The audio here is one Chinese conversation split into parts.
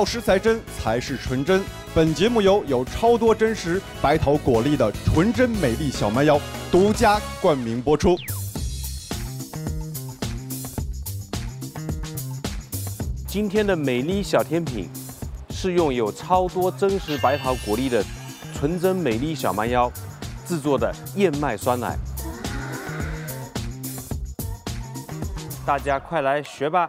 料实才真，才是纯真。本节目由有超多真实白桃果粒的纯真美丽小蛮腰独家冠名播出。今天的美丽小甜品是用有超多真实白桃果粒的纯真美丽小蛮腰制作的燕麦酸奶，大家快来学吧！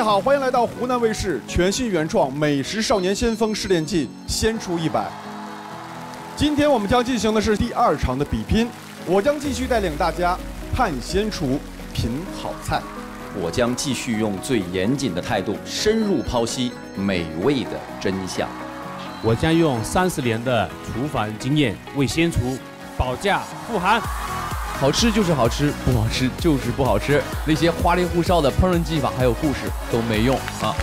家好，欢迎来到湖南卫视全新原创《美食少年先锋试炼记》先厨一百。今天我们将进行的是第二场的比拼，我将继续带领大家看先厨，品好菜。我将继续用最严谨的态度，深入剖析美味的真相。我将用三十年的厨房经验为先厨保驾护航。好吃就是好吃，不好吃就是不好吃。那些花里胡哨的烹饪技法还有故事都没用啊！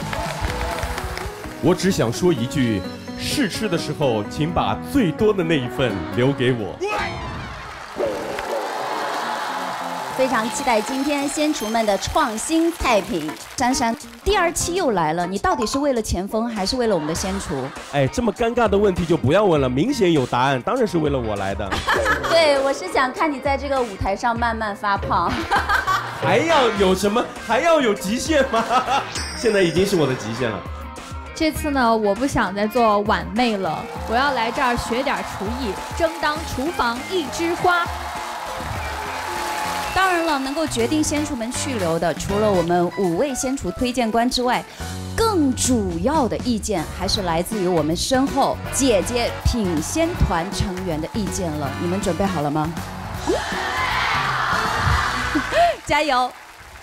我只想说一句：试吃的时候，请把最多的那一份留给我。非常期待今天先厨们的创新菜品。珊珊，第二期又来了，你到底是为了前锋，还是为了我们的先厨？哎，这么尴尬的问题就不要问了，明显有答案，当然是为了我来的。对，我是想看你在这个舞台上慢慢发胖。还要有什么？还要有极限吗？现在已经是我的极限了。这次呢，我不想再做晚妹了，我要来这儿学点厨艺，争当厨房一枝花。当然了，能够决定先厨们去留的，除了我们五位先厨推荐官之外，更主要的意见还是来自于我们身后姐姐品鲜团成员的意见了。你们准备好了吗？加油！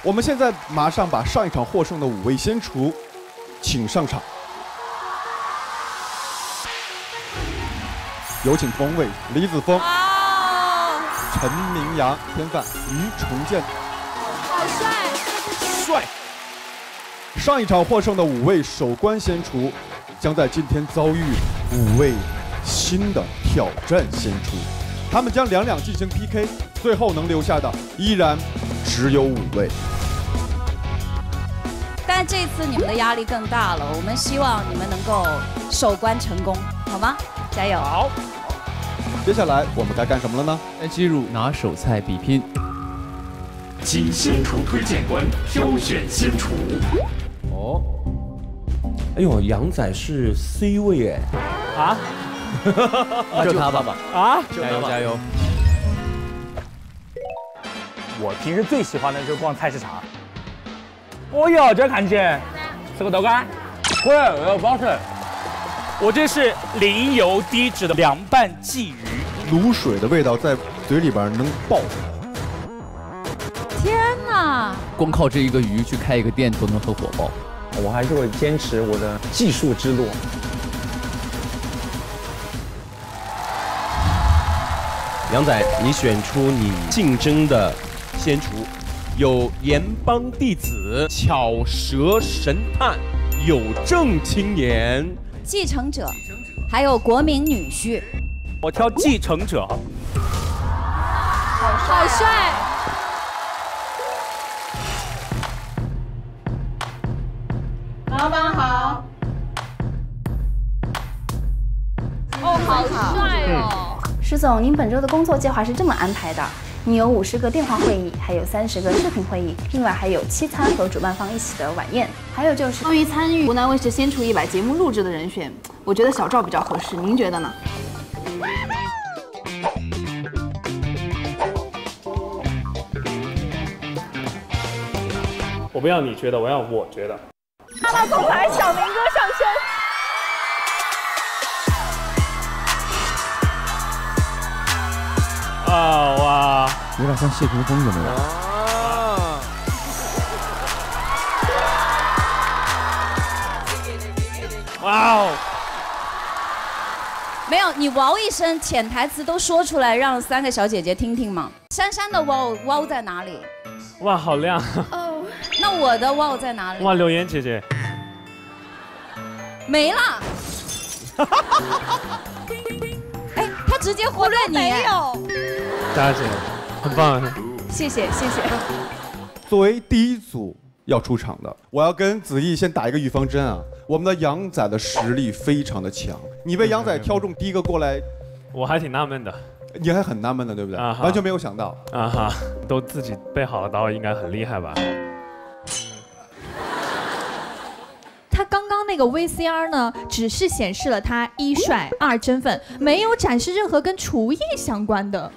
我们现在马上把上一场获胜的五位先厨请上场，有请风味李子峰。陈明阳、天饭于重建，好帅，帅！上一场获胜的五位首关先厨，将在今天遭遇五位新的挑战先厨，他们将两两进行 PK，最后能留下的依然只有五位。但这次你们的压力更大了，我们希望你们能够守关成功，好吗？加油！好。接下来我们该干什么了呢？来进入拿手菜比拼。请新厨推荐官挑选新厨。哦，哎呦，杨仔是 C 位哎。啊？那就他吧。啊？加油加油！我平时最喜欢的就是逛菜市场。哦哟，这看起来是个豆干，对，有包子。我这是零油低脂的凉拌鲫鱼。卤水的味道在嘴里边能爆出来。天哪！光靠这一个鱼去开一个店都能很火爆。我还是会坚持我的技术之路。杨仔，你选出你竞争的先厨，有盐帮弟子、巧舌神探、有正青年、继承者，还有国民女婿。我挑继承者，好帅！老板好。哦，好帅哦！石总，您本周的工作计划是这么安排的：你有五十个电话会议，还有三十个视频会议，另外还有七餐和主办方一起的晚宴，还有就是关于参与湖南卫视先厨一百节目录制的人选，我觉得小赵比较合适，您觉得呢？我不要你觉得，我要我觉得。妈妈总裁小明哥上身。啊哇！有点像谢霆锋，有没有？哇哦！没有，你 wow 一声，潜台词都说出来，让三个小姐姐听听嘛。珊珊的 wow wow 在哪里？哇，好亮！哦，那我的 wow 在哪里？哇，柳岩姐姐没了。哎，他直接忽略你。没有。大姐，很棒。谢谢谢谢。作为第一组要出场的，我要跟子毅先打一个预防针啊！我们的杨仔的实力非常的强，你被杨仔挑中第一个过来，我还挺纳闷的。你还很纳闷的，对不对？啊完全没有想到。啊哈，都自己备好了刀，应该很厉害吧？他刚刚那个 VCR 呢，只是显示了他一帅二真粉，没有展示任何跟厨艺相关的。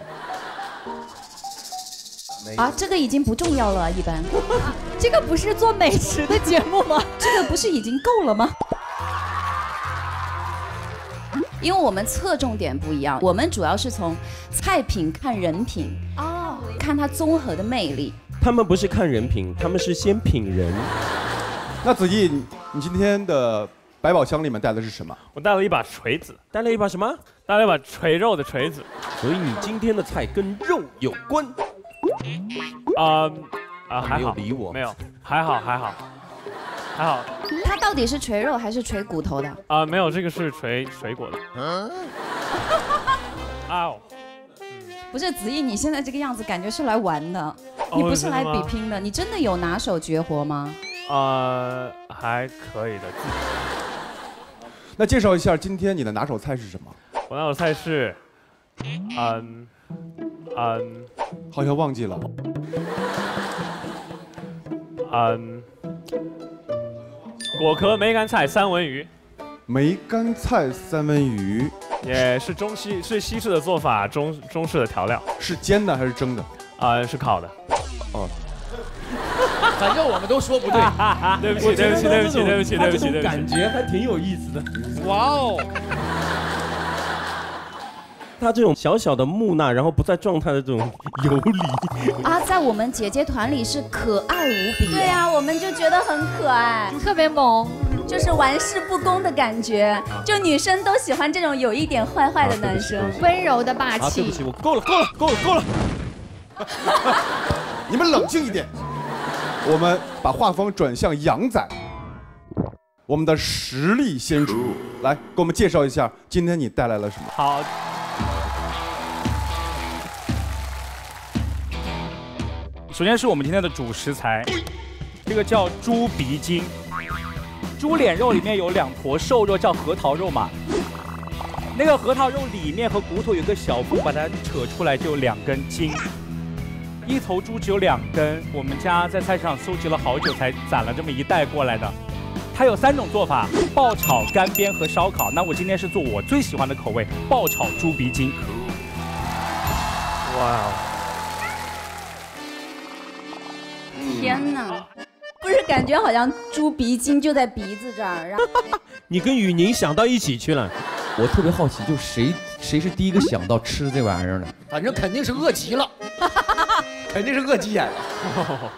啊，这个已经不重要了，一般。这个不是做美食的节目吗？这个不是已经够了吗？因为我们侧重点不一样，我们主要是从菜品看人品，哦，看它综合的魅力。他们不是看人品，他们是先品人。那子毅，你你今天的百宝箱里面带的是什么？我带了一把锤子，带了一把什么？带了一把锤肉的锤子。所以你今天的菜跟肉有关。啊啊，还没有好，理我没有，还好还好，还好它到底是锤肉还是锤骨头的？啊，没有，这个是锤水果的。啊 哦，不是子毅，你现在这个样子感觉是来玩的，你不是来比拼的。你真的有拿手绝活吗？呃，还可以的。那介绍一下今天你的拿手菜是什么？我拿手菜是，嗯嗯好像忘记了。嗯，果壳梅干菜三文鱼，梅干菜三文鱼也是中西是西式的做法，中中式的调料。是煎的还是蒸的？啊、是烤的。哦，反正我们都说不对。对不起，对不起，对不起，对不起，对不起，对不起。感觉还挺有意思的。哇哦！他这种小小的木讷，然后不在状态的这种 游离，啊，在我们姐姐团里是可爱无比。对呀、我们就觉得很可爱，特别萌，就是玩世不恭的感觉。就女生都喜欢这种有一点坏坏的男生。温柔的霸啊，对气不。起，我够了，够了，够了，够了。你们冷静一点。我们把画风转向杨仔，我们的实力先出，来给我们介绍一下今天你带来了什么？好，首先是我们今天的主食材，这个叫猪鼻筋。猪脸肉里面有两坨瘦肉，叫核桃肉嘛。那个核桃肉里面和骨头有个小缝，把它扯出来就有两根筋。一头猪只有两根，我们家在菜市场搜集了好久才攒了这么一袋过来的。它有三种做法：爆炒、干煸和烧烤。那我今天是做我最喜欢的口味，爆炒猪鼻筋。哇天哪，不是感觉好像猪鼻筋就在鼻子这儿，然后 你跟雨宁想到一起去了。我特别好奇，就谁谁是第一个想到吃这玩意儿的？反正肯定是饿极了，肯定是饿急眼了。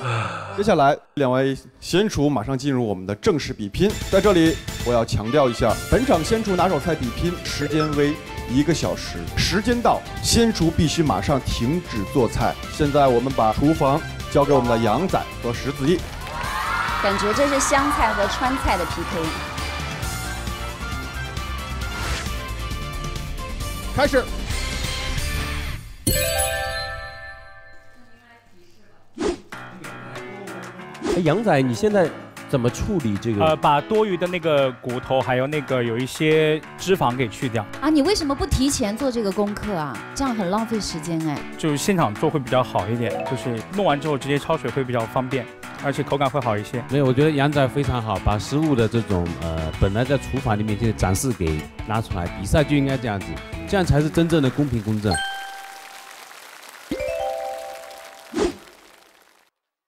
接下来，两位先厨马上进入我们的正式比拼。在这里，我要强调一下，本场先厨拿手菜比拼时间为一个小时，时间到，先厨必须马上停止做菜。现在，我们把厨房交给我们的杨仔和石子毅。感觉这是湘菜和川菜的 PK。开始。哎，杨仔，你现在怎么处理这个？呃，把多余的那个骨头还有那个有一些脂肪给去掉，啊，你为什么不提前做这个功课啊？这样很浪费时间哎。就是现场做会比较好一点，就是弄完之后直接焯水会比较方便，而且口感会好一些。没有，我觉得杨仔非常好，把食物的这种呃本来在厨房里面就展示给拿出来，比赛就应该这样子，这样才是真正的公平公正。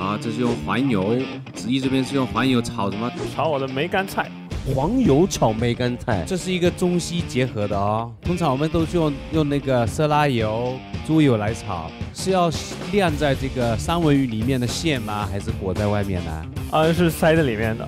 啊，这是用黄油，子毅这边是用黄油炒什么？炒我的梅干菜。黄油炒梅干菜，这是一个中西结合的哦。通常我们都是用用那个色拉油、猪油来炒，是要晾在这个三文鱼里面的馅吗？还是裹在外面呢？啊，是塞在里面的，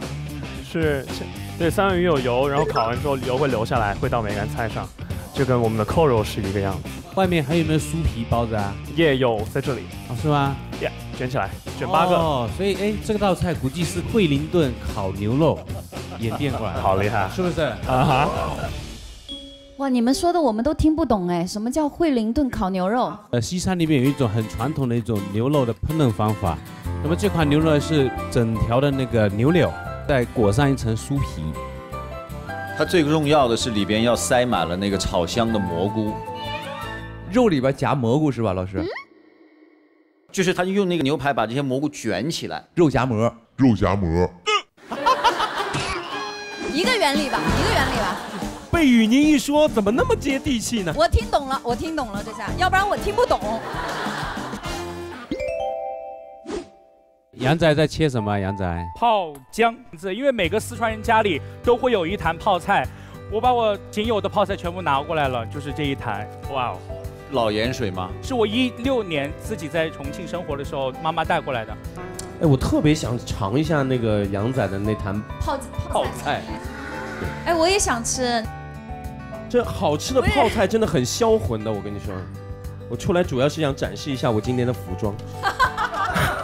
是是对三文鱼有油，然后烤完之后油会流下来，会到梅干菜上，就跟我们的扣肉是一个样子。外面还有没有酥皮包子啊？也有在这里，哦，是吗？耶，卷起来，卷八个。哦，所以哎，这道菜估计是惠灵顿烤牛肉演变过来，好厉害，是不是？啊哈。哇，你们说的我们都听不懂哎，什么叫惠灵顿烤牛肉？呃，西餐里面有一种很传统的一种牛肉的烹饪方法，那么这款牛肉是整条的那个牛柳，再裹上一层酥皮。它最重要的是里边要塞满了那个炒香的蘑菇，肉里边夹蘑菇是吧，老师？就是他用那个牛排把这些蘑菇卷起来，肉夹馍，肉夹馍。一个原理吧，一个原理吧。被雨您一说，怎么那么接地气呢？我听懂了，我听懂了，这下，要不然我听不懂。杨仔在切什么？杨仔泡姜子，因为每个四川人家里都会有一坛泡菜，我把我仅有的泡菜全部拿过来了，就是这一坛。哇哦，老盐水吗？是我一六年自己在重庆生活的时候，妈妈带过来的。哎，我特别想尝一下那个杨仔的那坛泡泡菜。哎，我也想吃。这好吃的泡菜真的很销魂的，我跟你说，我出来主要是想展示一下我今天的服装。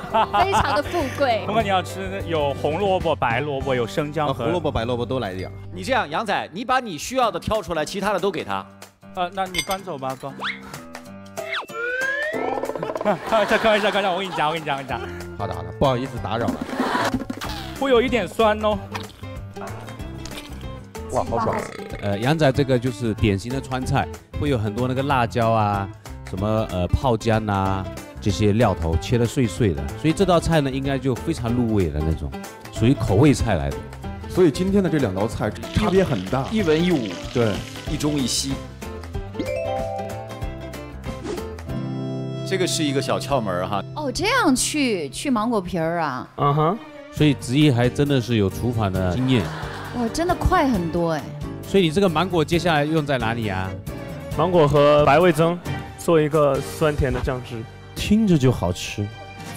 非常的富贵。如果你要吃有红萝卜、白萝卜，有生姜和红萝卜、白萝卜都来点。你这样，杨仔，你把你需要的挑出来，其他的都给他。呃，那你搬走吧，哥。这开玩笑，开玩笑，我跟你讲，我跟你讲，我跟你讲。好的好的，不好意思打扰了。会有一点酸哦。哇，好爽！呃，杨仔这个就是典型的川菜，会有很多那个辣椒啊，什么呃泡姜啊。这些料头切得碎碎的，所以这道菜呢，应该就非常入味的那种，属于口味菜来的。所以今天的这两道菜差别很大，一文一武，对，一中一西。这个是一个小窍门哈。哦，这样去去芒果皮儿啊？嗯哼。所以子怡还真的是有厨房的经验。哇，真的快很多哎。所以你这个芒果接下来用在哪里啊？芒果和白味增做一个酸甜的酱汁。听着就好吃。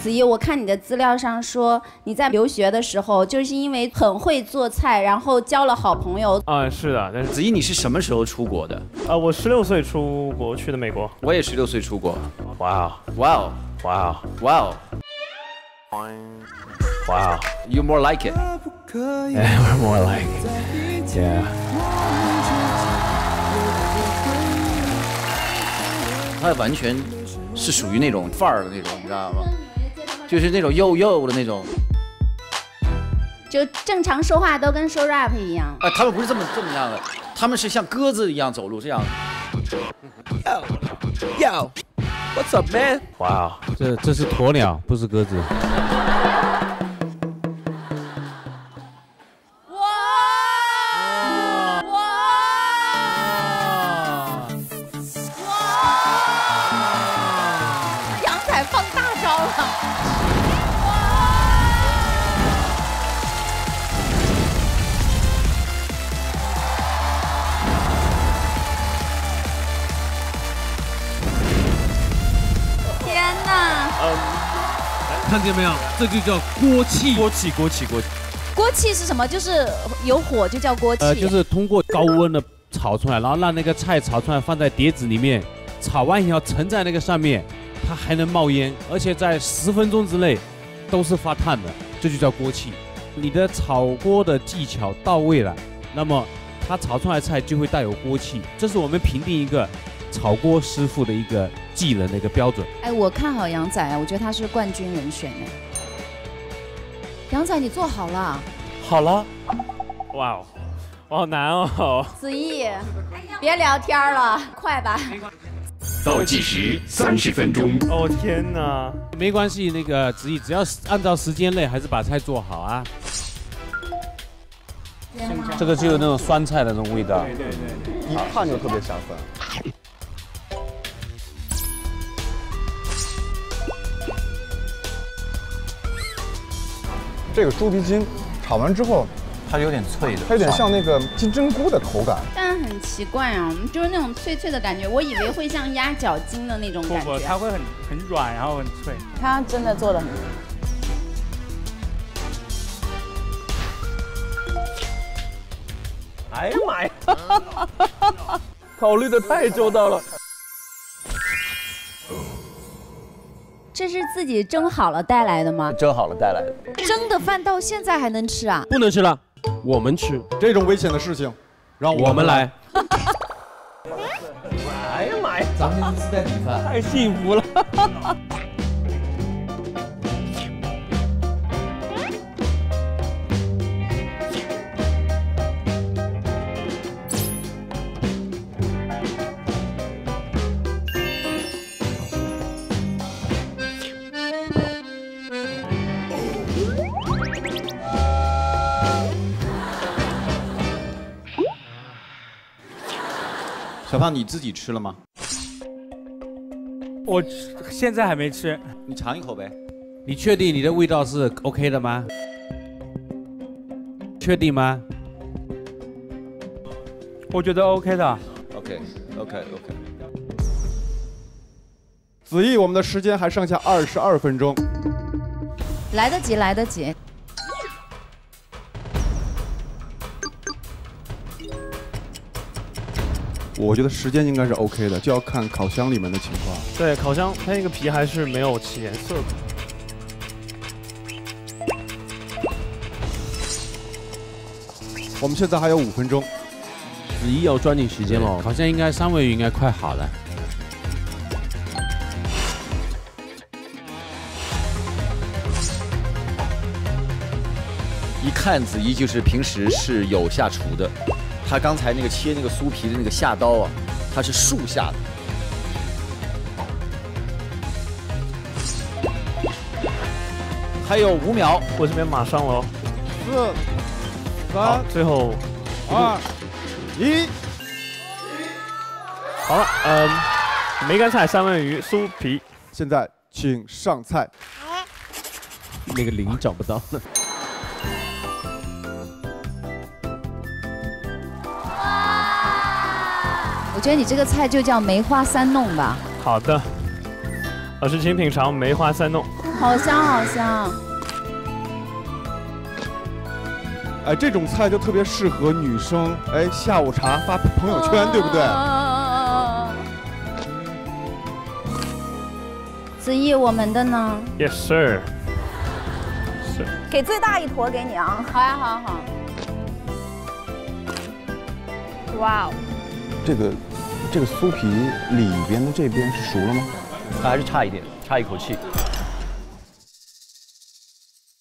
子怡，我看你的资料上说你在留学的时候，就是因为很会做菜，然后交了好朋友。啊，是的。但是子怡，你是什么时候出国的？啊，我十六岁出国去的美国。我也十六岁出国。哇哦，哇哦，哇哦，哇哦，哇哦。You more like it. Yeah, more like it. Yeah. 他完全。是属于那种范儿的那种，你知道吗？就是那种又又的那种，就正常说话都跟说 rap 一样。啊，他们不是这么这么样的，他们是像鸽子一样走路这样。Yo，What's up, man？哇，这这是鸵鸟，不是鸽子。看见没有？这就叫锅气，锅气，锅气，锅气。锅气是什么？就是有火就叫锅气。呃，就是通过高温的炒出来，然后让那个菜炒出来放在碟子里面，炒完以后盛在那个上面，它还能冒烟，而且在十分钟之内都是发烫的，这就叫锅气。你的炒锅的技巧到位了，那么它炒出来菜就会带有锅气。这是我们评定一个。炒锅师傅的一个技能的一个标准。哎，我看好杨仔啊，我觉得他是冠军人选呢。杨仔，你做好了？好了。哇哦，我好难哦。子毅，别聊天了，快吧。倒计时三十分钟。哦天哪！没关系，那个子毅，只要按照时间内，还是把菜做好啊。这个就有那种酸菜的那种味道。对对对，一看就特别下饭。这个猪鼻筋炒完之后，它有点脆的，它有点像那个金针菇的口感。但很奇怪啊，就是那种脆脆的感觉，我以为会像鸭脚筋的那种感觉。不不，它会很很软，然后很脆。它真的做的很。哎呀妈呀！考虑的太周到了。这是自己蒸好了带来的吗？蒸好了带来的。蒸的饭到现在还能吃啊？不能吃了，我们吃。这种危险的事情，让我们来。哎呀妈呀！咱们自带米饭，太幸福了。小胖，你自己吃了吗？我现在还没吃。你尝一口呗。你确定你的味道是 OK 的吗？确定吗？我觉得 OK 的。OK OK OK。子毅，我们的时间还剩下二十二分钟。来得及，来得及。我觉得时间应该是 OK 的，就要看烤箱里面的情况。对，烤箱它那个皮还是没有起颜色的。我们现在还有五分钟，子怡要抓紧时间了，好像应该三文鱼应该快好了。一看子怡就是平时是有下厨的，他刚才那个切那个酥皮的那个下刀啊，他是竖下的。还有五秒，我这边马上了。四、好三、，最后二、一。好了，嗯，梅干菜三文鱼酥皮，现在请上菜。那个零找不到了。觉得你这个菜就叫梅花三弄吧。好的。老师，请品尝梅花三弄。好香好香。哎，这种菜就特别适合女生，哎，下午茶发朋友圈，对不对？子怡，我们的呢？Yes sir。是。给最大一坨给你啊！好呀，好好。哇哦，这个这个酥皮里边的这边是熟了吗？还是差一点，差一口气。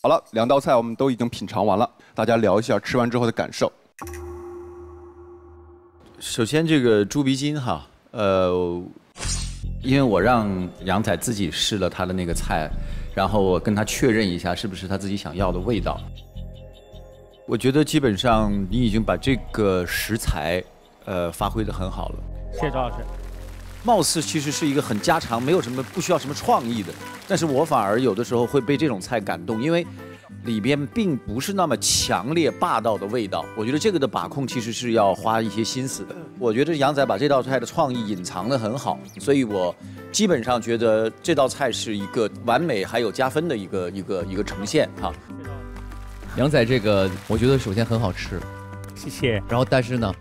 好了，两道菜我们都已经品尝完了，大家聊一下吃完之后的感受。首先这个猪鼻筋哈，呃，因为我让杨仔自己试了他的那个菜，然后我跟他确认一下是不是他自己想要的味道。我觉得基本上你已经把这个食材，呃，发挥的很好了。谢谢周老师。貌似其实是一个很家常，没有什么不需要什么创意的，但是我反而有的时候会被这种菜感动，因为里边并不是那么强烈霸道的味道。我觉得这个的把控其实是要花一些心思的。我觉得杨仔把这道菜的创意隐藏得很好，所以我基本上觉得这道菜是一个完美还有加分的一个一个一个呈现哈。杨仔这个，我觉得首先很好吃，谢谢。然后但是呢，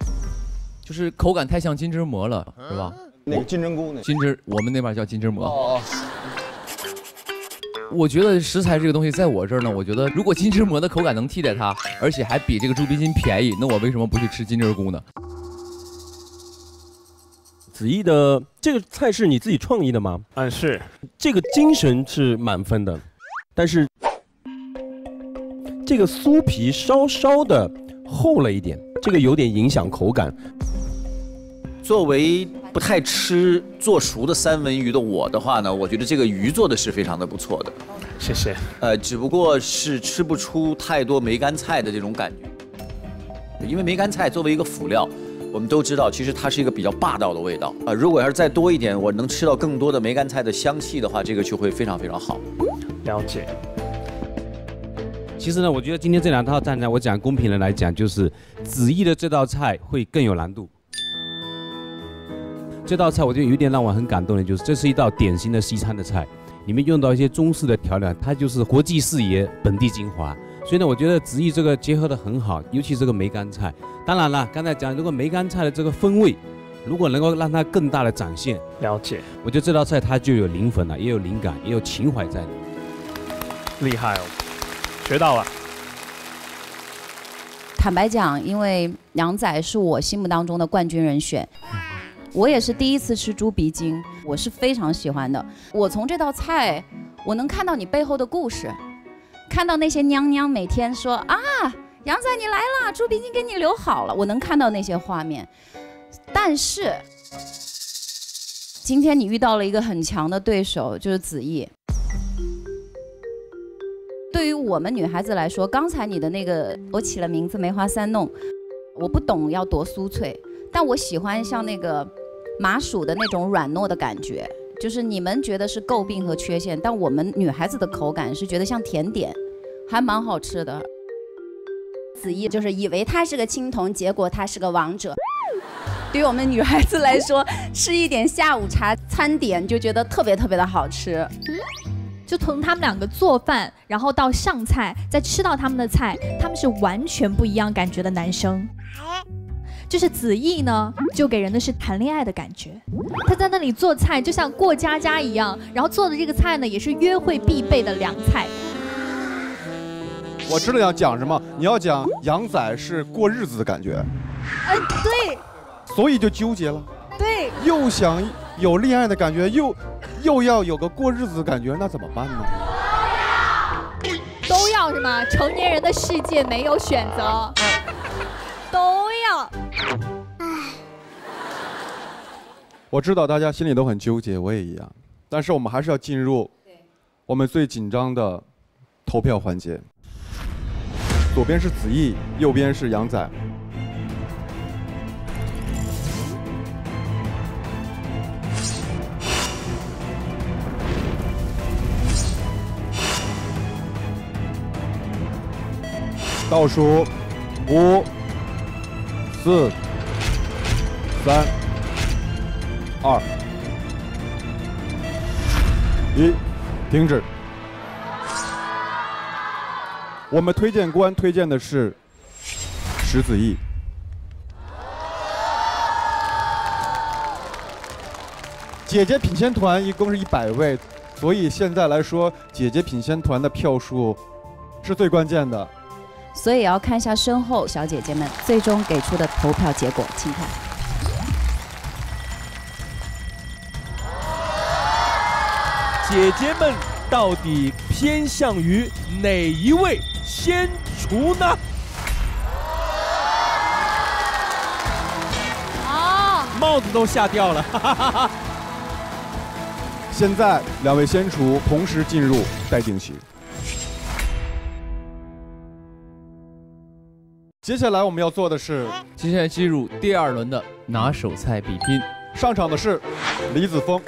就是口感太像金针蘑了，是吧？那个金针菇，呢金针，我们那边叫金针蘑。哦，我觉得食材这个东西，在我这儿呢，我觉得如果金针蘑的口感能替代它，而且还比这个猪鼻筋便宜，那我为什么不去吃金针菇呢？子怡的这个菜是你自己创意的吗？嗯，是。这个精神是满分的，但是这个酥皮稍稍的厚了一点，这个有点影响口感。作为不太吃做熟的三文鱼的我的话呢，我觉得这个鱼做的是非常的不错的。谢谢。呃，只不过是吃不出太多梅干菜的这种感觉，因为梅干菜作为一个辅料，我们都知道，其实它是一个比较霸道的味道啊、呃。如果要是再多一点，我能吃到更多的梅干菜的香气的话，这个就会非常非常好。了解。其实呢，我觉得今天这两套菜呢，我讲公平的来讲，就是子毅的这道菜会更有难度。这道菜我觉得有点让我很感动的，就是这是一道典型的西餐的菜，里面用到一些中式的调料，它就是国际视野、本地精华。所以呢，我觉得子毅这个结合的很好，尤其这个梅干菜。当然了，刚才讲如果梅干菜的这个风味，如果能够让它更大的展现，了解，我觉得这道菜它就有灵魂了，也有灵感，也有情怀在里面。厉害哦，学到了。坦白讲，因为杨仔是我心目当中的冠军人选，我也是第一次吃猪鼻筋，我是非常喜欢的。我从这道菜，我能看到你背后的故事，看到那些娘娘每天说啊，杨仔你来了，猪鼻筋给你留好了，我能看到那些画面。但是今天你遇到了一个很强的对手，就是子毅。对于我们女孩子来说，刚才你的那个我起了名字梅花三弄，我不懂要多酥脆，但我喜欢像那个麻薯的那种软糯的感觉，就是你们觉得是诟病和缺陷，但我们女孩子的口感是觉得像甜点，还蛮好吃的。子毅就是以为他是个青铜，结果他是个王者。对于我们女孩子来说，吃一点下午茶餐点就觉得特别特别的好吃。就从他们两个做饭，然后到上菜，再吃到他们的菜，他们是完全不一样感觉的男生。就是子毅呢，就给人的是谈恋爱的感觉。他在那里做菜，就像过家家一样，然后做的这个菜呢，也是约会必备的凉菜。我知道要讲什么，你要讲杨仔是过日子的感觉，哎，对，所以就纠结了，对，又想有恋爱的感觉，又又要有个过日子的感觉，那怎么办呢？都要是吗？成年人的世界没有选择，都我知道大家心里都很纠结，我也一样，但是我们还是要进入我们最紧张的投票环节。左边是子毅，右边是杨仔。倒数五、四、三、二、一，停止。我们推荐官推荐的是石子毅。姐姐品鲜团一共是一百位，所以现在来说，姐姐品鲜团的票数是最关键的。所以也要看一下身后小姐姐们最终给出的投票结果，请看。姐姐们到底偏向于哪一位先厨呢？啊，帽子都吓掉了。哈哈哈哈现在两位先厨同时进入待定席。接下来我们要做的是，接下来进入第二轮的拿手菜比拼。上场的是李子峰。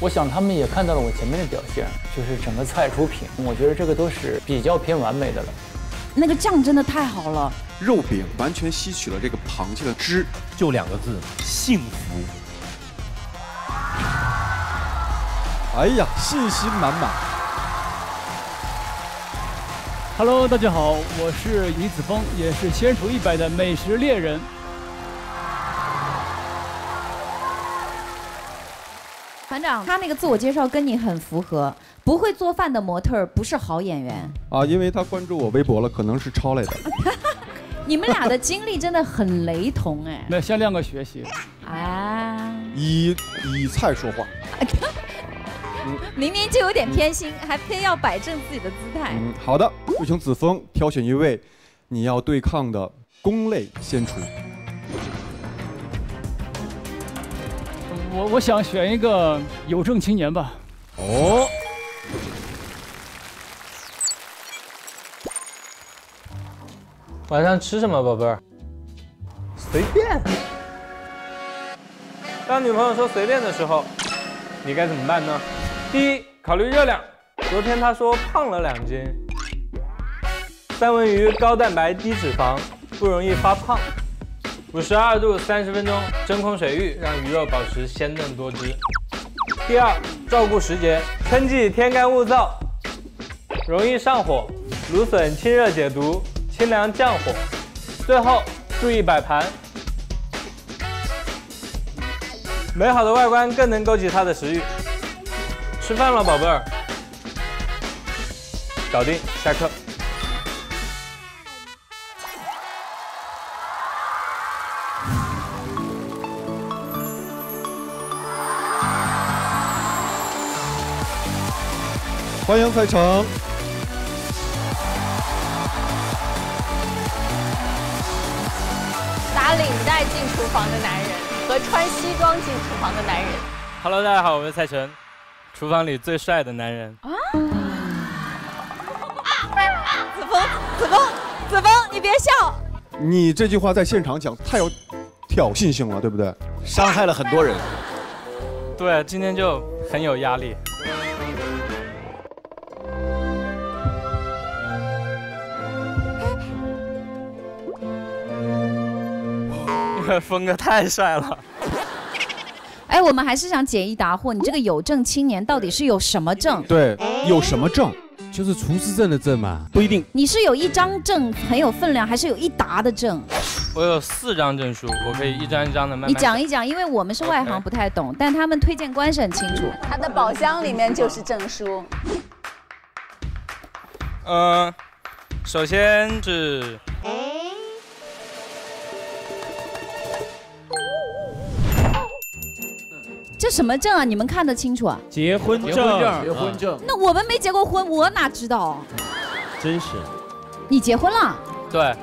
我想他们也看到了我前面的表现，就是整个菜出品，我觉得这个都是比较偏完美的了。那个酱真的太好了，肉饼完全吸取了这个螃蟹的汁，就两个字：幸福。哎呀，信心满满。Hello，大家好，我是李子峰，也是先厨一百的美食猎人。团长，他那个自我介绍跟你很符合。不会做饭的模特不是好演员。啊，因为他关注我微博了，可能是抄来的。你们俩的经历真的很雷同哎。那先亮个学习。啊。以以菜说话。明明就有点偏心，还偏要摆正自己的姿态。嗯，好的，就请子枫挑选一位你要对抗的公类先厨。我我想选一个有证青年吧。哦。晚上吃什么，宝贝儿？随便。当女朋友说随便的时候，你该怎么办呢？第一，考虑热量。昨天她说胖了两斤。三文鱼高蛋白低脂肪，不容易发胖。五十二度三十分钟真空水浴，让鱼肉保持鲜嫩多汁。第二，照顾时节，春季天干物燥，容易上火，芦笋清热解毒，清凉降火。最后注意摆盘，美好的外观更能勾起他的食欲。吃饭了，宝贝儿，搞定，下课。欢迎赛程。厨房的男人和穿西装进厨房的男人。Hello，大家好，我是蔡晨，厨房里最帅的男人。啊！子枫，子枫，子枫，你别笑。你这句话在现场讲太有挑衅性了，对不对？伤害了很多人。对，今天就很有压力。峰哥太帅了。哎，我们还是想解一答惑，你这个有证青年到底是有什么证？对，有什么证？就是厨师证的证嘛。不一定。你是有一张证很有分量，还是有一沓的证？我有四张证书，我可以一张一张的慢慢。你讲一讲，因为我们是外行，不太懂，但他们推荐官是很清楚。他的宝箱里面就是证书。嗯，首先是这什么证啊？你们看得清楚啊？结婚证，结婚证。那我们没结过婚，我哪知道？真是。你结婚了？对。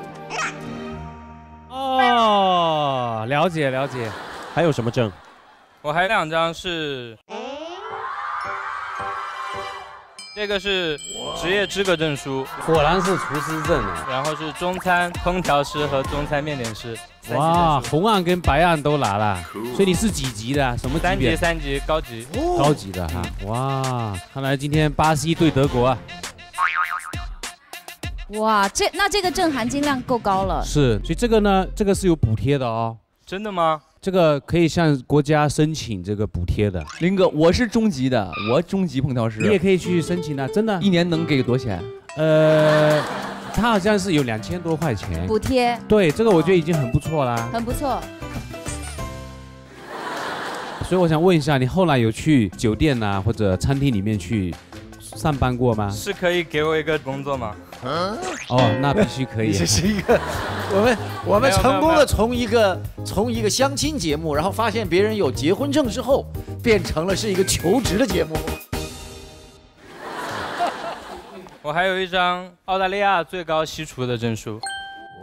哦，了解了解。还有什么证？我还有两张是，这个是职业资格证书，果然是厨师证啊。然后是中餐烹调师和中餐面点师。哇，红案跟白案都拿了，所以你是几级的？什么级别？三级，三级，高级。高级的哈，哇，看来今天巴西对德国啊。哇，这那这个证含金量够高了。是，所以这个呢，这个是有补贴的哦。真的吗？这个可以向国家申请这个补贴的。林哥，我是中级的，我中级烹调师。你也可以去申请的，真的。一年能给多少钱？呃，他好像是有两千多块钱补贴。对，这个我觉得已经很不错啦。很不错。所以我想问一下，你后来有去酒店呐、或者餐厅里面去上班过吗？是可以给我一个工作吗？嗯哦，那必须可以。这是一个，我们我们成功的从一个从一个相亲节目，然后发现别人有结婚证之后，变成了是一个求职的节目。我还有一张澳大利亚最高西厨的证书。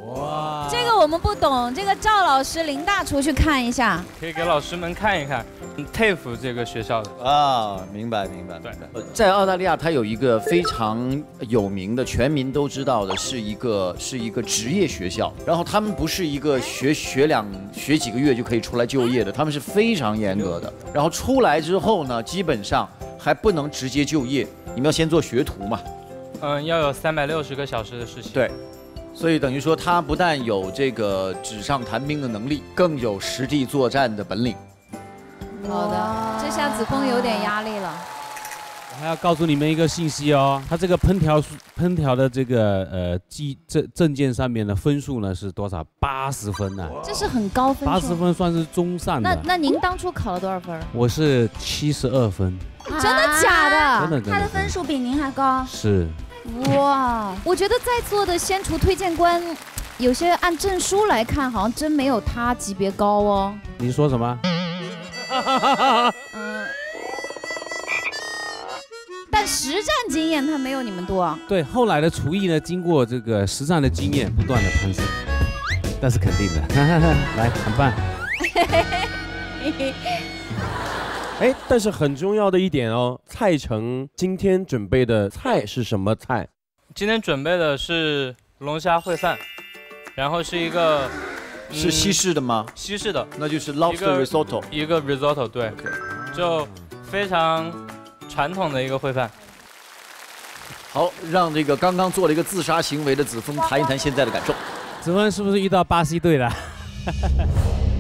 哇，这个我们不懂，这个赵老师、林大厨去看一下。可以给老师们看一看，很佩服这个学校的。啊，明白明白明白。呃在澳大利亚，它有一个非常有名的、全民都知道的，是一个是一个职业学校。然后他们不是一个学学两学几个月就可以出来就业的，他们是非常严格的。然后出来之后呢，基本上还不能直接就业，你们要先做学徒嘛。嗯，要有三百六十个小时的事情。对，所以等于说他不但有这个纸上谈兵的能力，更有实地作战的本领。好的，这下子枫有点压力了。我还要告诉你们一个信息哦，它这个烹调烹调的这个呃记证证件上面的分数呢是多少？八十分呢、这是很高分。八十分算是中上的。那那您当初考了多少分？我是七十二分，真的假的？真的真的他的分数比您还高。是哇，我觉得在座的先厨推荐官，有些按证书来看，好像真没有他级别高哦。你说什么？嗯，但实战经验他没有你们多。对，后来的厨艺呢，经过这个实战的经验，不断的攀升，那是肯定的。来，很棒。哎，但是很重要的一点哦，蔡成今天准备的菜是什么菜？今天准备的是龙虾烩饭，然后是一个是西式的吗？西式的，那就是 lobster lobster risotto。一个 risotto，对，就非常传统的一个烩饭。好，让这个刚刚做了一个自杀行为的子枫谈一谈现在的感受。子枫是不是遇到巴西队了？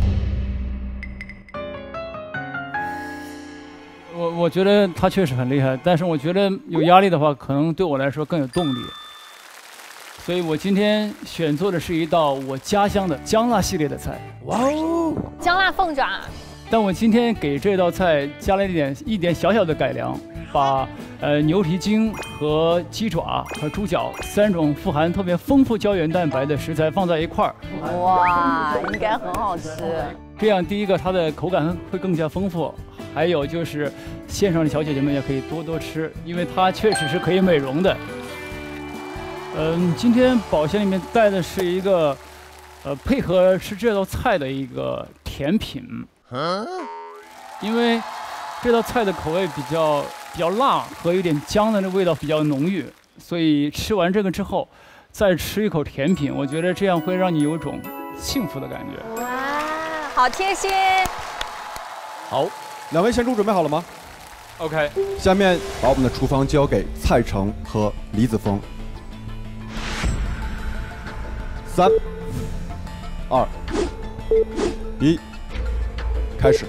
我我觉得他确实很厉害，但是我觉得有压力的话，可能对我来说更有动力。所以我今天选做的是一道我家乡的姜辣系列的菜。哇哦！姜辣凤爪。但我今天给这道菜加了一点一点小小的改良，把呃牛蹄筋和鸡爪和猪脚三种富含特别丰富胶原蛋白的食材放在一块儿。哇，应该很好吃。这样，第一个它的口感会更加丰富，还有就是线上的小姐姐们也可以多多吃，因为它确实是可以美容的。嗯，今天保鲜里面带的是一个，呃，配合吃这道菜的一个甜品。因为这道菜的口味比较比较辣和有点姜的那味道比较浓郁，所以吃完这个之后，再吃一口甜品，我觉得这样会让你有种幸福的感觉。哇，好贴心！好，两位先厨准备好了吗？OK。下面把我们的厨房交给蔡成和李子峰。三、二、一。开始。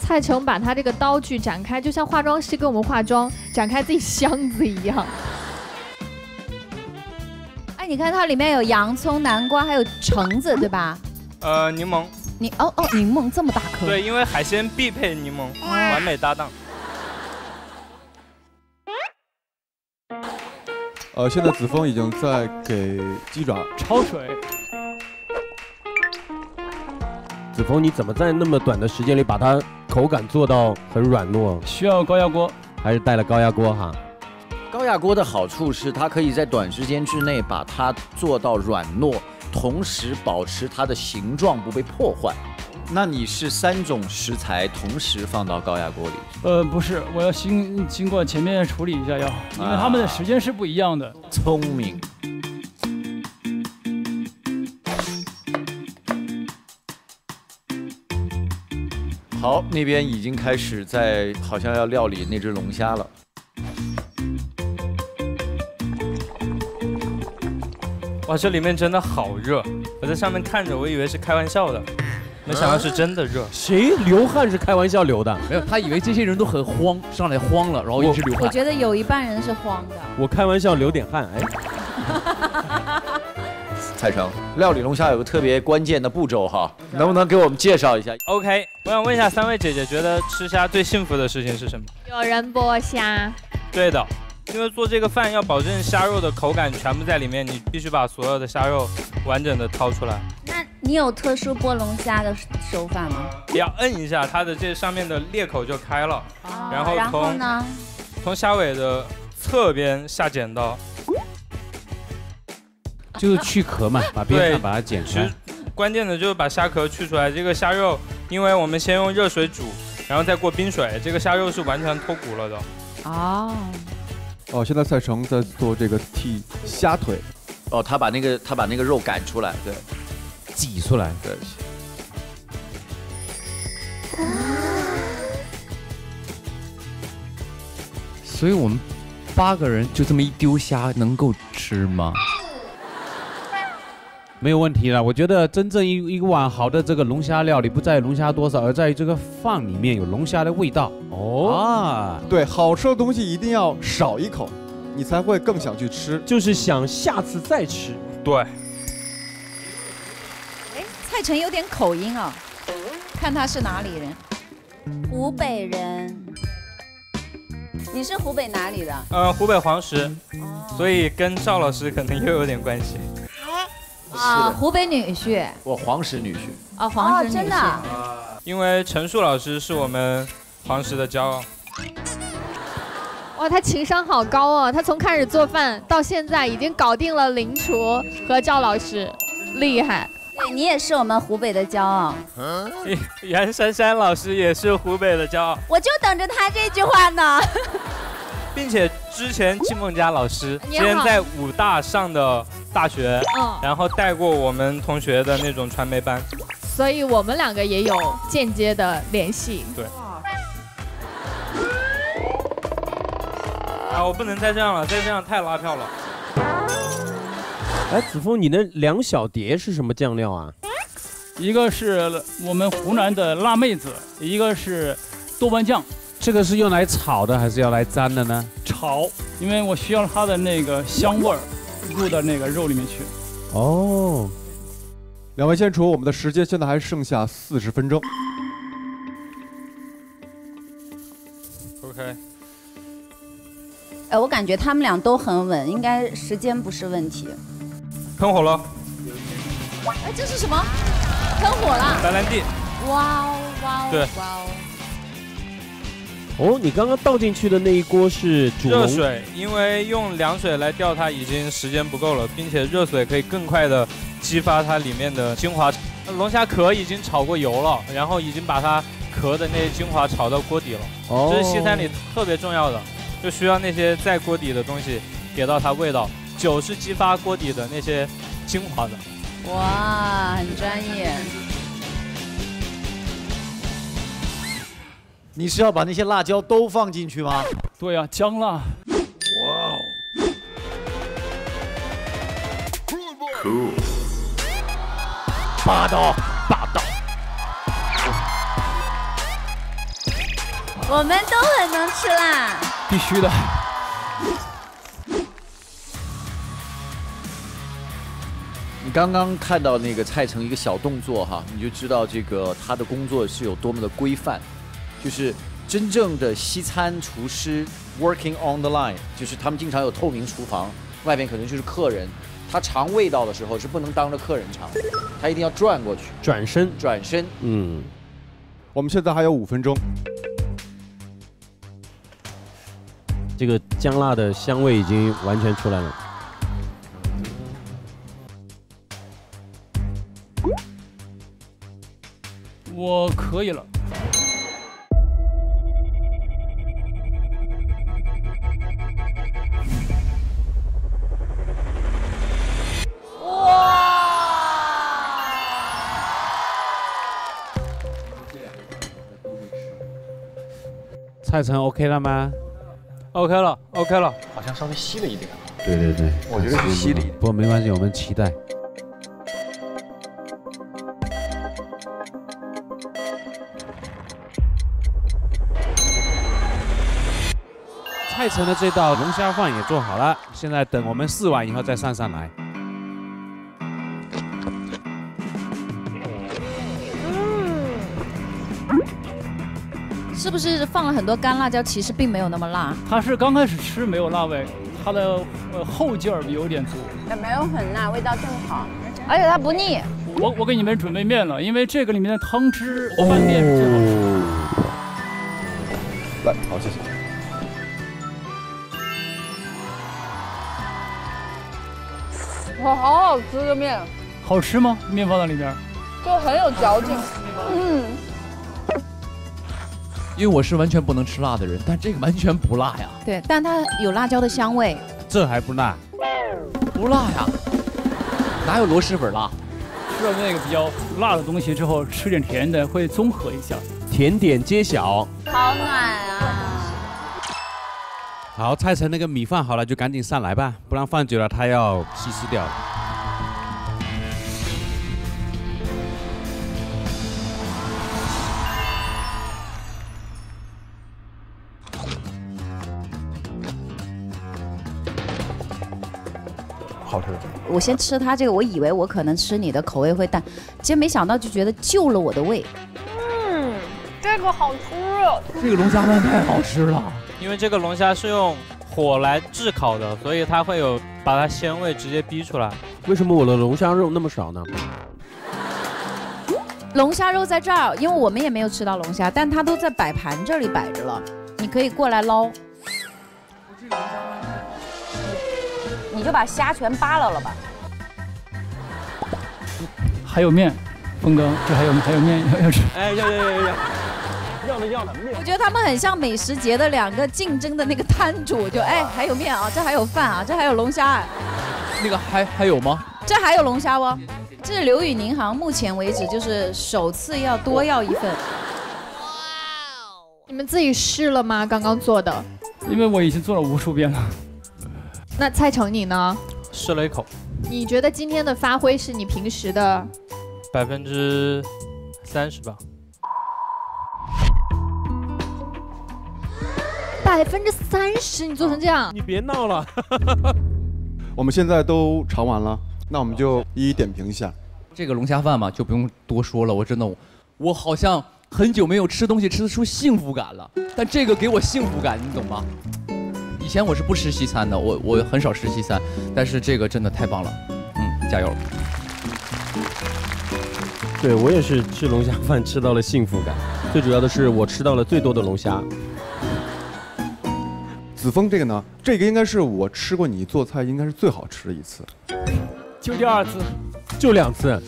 蔡成把他这个刀具展开，就像化妆师给我们化妆，展开自己箱子一样。哎，你看它里面有洋葱、南瓜，还有橙子，对吧？呃，柠檬。你哦哦，柠檬这么大颗。对，因为海鲜必配柠檬，完美搭档。呃，现在子枫已经在给鸡爪焯水。子枫，你怎么在那么短的时间里把它口感做到很软糯？需要高压锅，还是带了高压锅哈？高压锅的好处是它可以在短时间之内把它做到软糯，同时保持它的形状不被破坏。那你是三种食材同时放到高压锅里？呃，不是，我要经经过前面处理一下，要，因为他们的时间是不一样的。聪明。好，那边已经开始在，好像要料理那只龙虾了。哇，这里面真的好热！我在上面看着，我以为是开玩笑的。没想到是真的热，谁流汗是开玩笑流的？没有，他以为这些人都很慌，上来慌了，然后一直流汗。我觉得有一半人是慌的。我开玩笑流点汗，哎。蔡成，料理龙虾有个特别关键的步骤哈，能不能给我们介绍一下？OK，我想问一下三位姐姐，觉得吃虾最幸福的事情是什么？有人剥虾。对的。因为做这个饭要保证虾肉的口感全部在里面，你必须把所有的虾肉完整的掏出来。那你有特殊剥龙虾的手法吗？要摁一下它的这上面的裂口就开了，然后从呢，从虾尾的侧边下剪刀，就是去壳嘛，把边上把它剪开。关键的就是把虾壳去出来。这个虾肉，因为我们先用热水煮，然后再过冰水，这个虾肉是完全脱骨了的。哦。哦，现在赛程在做这个剔虾腿，哦，他把那个他把那个肉赶出来，对，挤出来，对。所以我们八个人就这么一丢虾，能够吃吗？没有问题了，我觉得真正一一碗好的这个龙虾料理，不在于龙虾多少，而在于这个饭里面有龙虾的味道。哦啊，对，好吃的东西一定要少一口，你才会更想去吃，就是想下次再吃。对。哎，蔡晨有点口音哦，看他是哪里人？湖北人。你是湖北哪里的？呃，湖北黄石，所以跟赵老师可能又有点关系。啊，湖北女婿，我黄石女婿。啊，黄石女婿。因为陈数老师是我们黄石的骄傲。哇，他情商好高哦！他从开始做饭到现在，已经搞定了林厨和赵老师，厉害。对你也是我们湖北的骄傲。嗯 袁姗姗老师也是湖北的骄傲。我就等着他这句话呢。并且之前季梦佳老师之前在武大上的大学，嗯然后带过我们同学的那种传媒班。所以我们两个也有间接的联系。对。啊，我不能再这样了，再这样太拉票了。哎，子枫，你那两小碟是什么酱料啊？一个是我们湖南的辣妹子，一个是豆瓣酱。这个是用来炒的还是要来粘的呢？炒，因为我需要它的那个香味儿入到那个肉里面去。哦，两位先厨，我们的时间现在还剩下四十分钟。OK，哎，我感觉他们俩都很稳，应该时间不是问题。喷火了，哎，这是什么？喷火了！白兰地。哇哦哇哦！对哇哦！哦，你刚刚倒进去的那一锅是煮热水，因为用凉水来吊它已经时间不够了，并且热水可以更快的激发它里面的精华。龙虾壳已经炒过油了，然后已经把它壳的那些精华炒到锅底了。哦这是西餐里特别重要的，就需要那些在锅底的东西给到它味道。酒是激发锅底的那些精华的。哇，很专业。你是要把那些辣椒都放进去吗？对呀、姜辣。哇哦霸道，霸道。我们都很能吃辣。必须的。你刚刚看到那个蔡成一个小动作哈，你就知道这个他的工作是有多么的规范，就是真正的西餐厨师 working on the line，就是他们经常有透明厨房，外边可能就是客人，他尝味道的时候是不能当着客人尝，他一定要转过去，转身，转身。嗯，我们现在还有五分钟。这个姜辣的香味已经完全出来了。我可以了。蔡成 OK 了吗？OK 了，OK 了，好像稍微稀了一点。对对对，我觉得是稀里。不过没关系，我们期待。蔡成的这道龙虾饭也做好了，现在等我们试完以后再上上来。是不是放了很多干辣椒？其实并没有那么辣。它是刚开始吃没有辣味，它的呃后劲儿有点足。也没有很辣，味道正好，而且它不腻。我我给你们准备面了，因为这个里面的汤汁拌面是最好吃的。来，好，谢谢。哇，好好吃的面，好吃吗？面放在里边。就很有嚼劲。嗯，因为我是完全不能吃辣的人，但这个完全不辣呀，对，但它有辣椒的香味。这还不辣？不辣呀，哪有螺蛳粉辣？吃了那个比较辣的东西之后，吃点甜的会综合一下。甜点揭晓，好暖啊！好，菜成那个米饭好了，就赶紧上来吧，不然放久了它要稀释掉。好我先吃它这个，我以为我可能吃你的口味会淡，其实没想到就觉得救了我的胃。嗯，这个好吃啊！这个龙虾饭太好吃了。因为这个龙虾是用火来炙烤的，所以它会有把它鲜味直接逼出来。为什么我的龙虾肉那么少呢？龙虾肉在这儿，因为我们也没有吃到龙虾，但它都在摆盘这里摆着了，你可以过来捞。你就把虾全扒了了吧。还有面，峰哥，这还有还有面要 要吃。哎，要要要要要！要的要的面。我觉得他们很像美食节的两个竞争的那个摊主，就哎还有面啊，这还有饭啊，这还有龙虾、啊，那个还还有吗？这还有龙虾不？这是刘宇宁行目前为止就是首次要多要一份。哇哦你们自己试了吗？刚刚做的？因为我已经做了无数遍了。那蔡成你呢？试了一口，你觉得今天的发挥是你平时的？百分之三十吧。百分之三十，你做成这样？你别闹了。我们现在都尝完了，那我们就一一点评一下。这个龙虾饭嘛，就不用多说了。我真的，我好像很久没有吃东西吃得出幸福感了。但这个给我幸福感，你懂吗？以前我是不吃西餐的，我我很少吃西餐，但是这个真的太棒了。嗯，加油！对我也是吃龙虾饭吃到了幸福感，最主要的是我吃到了最多的龙虾。子枫这个呢，这个应该是我吃过你做菜应该是最好吃的一次，就第二次，就两次，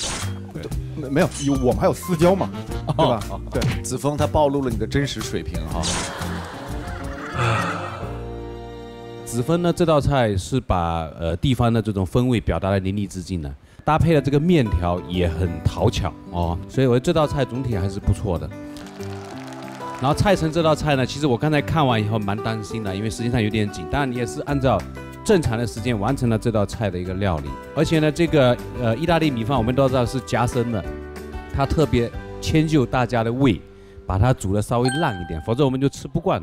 没没有，有我们还有私交嘛，对吧？对，子枫他暴露了你的真实水平哈。子枫呢，这道菜是把呃地方的这种风味表达的淋漓尽致的，搭配的这个面条也很讨巧哦，所以我觉得这道菜总体还是不错的。然后蔡成这道菜呢，其实我刚才看完以后蛮担心的，因为时间上有点紧，但也是按照正常的时间完成了这道菜的一个料理。而且呢，这个呃意大利米饭我们都知道是夹生的，它特别迁就大家的胃，把它煮的稍微烂一点，否则我们就吃不惯。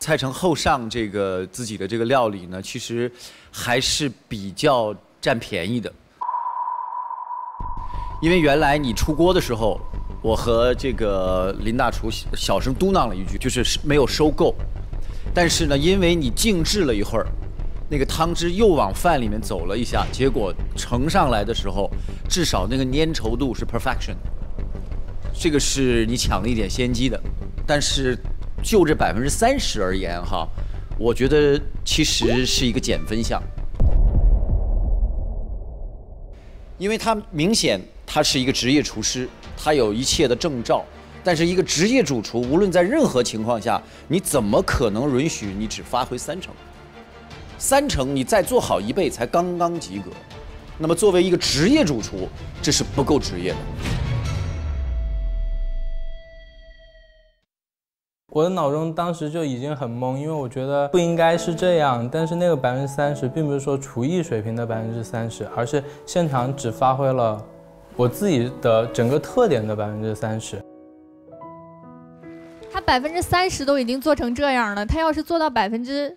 蔡成后上这个自己的这个料理呢，其实还是比较占便宜的，因为原来你出锅的时候。我和这个林大厨小声嘟囔了一句，就是没有收够。但是呢，因为你静置了一会儿，那个汤汁又往饭里面走了一下，结果盛上来的时候，至少那个粘稠度是 perfection。这个是你抢了一点先机的。但是就这百分之三十而言，哈，我觉得其实是一个减分项，因为他明显他是一个职业厨师。他有一切的证照，但是一个职业主厨，无论在任何情况下，你怎么可能允许你只发挥三成？三成你再做好一倍才刚刚及格。那么作为一个职业主厨，这是不够职业的。我的脑中当时就已经很懵，因为我觉得不应该是这样。但是那个百分之三十，并不是说厨艺水平的百分之三十，而是现场只发挥了。我自己的整个特点的百分之三十，他百分之三十都已经做成这样了，他要是做到百分之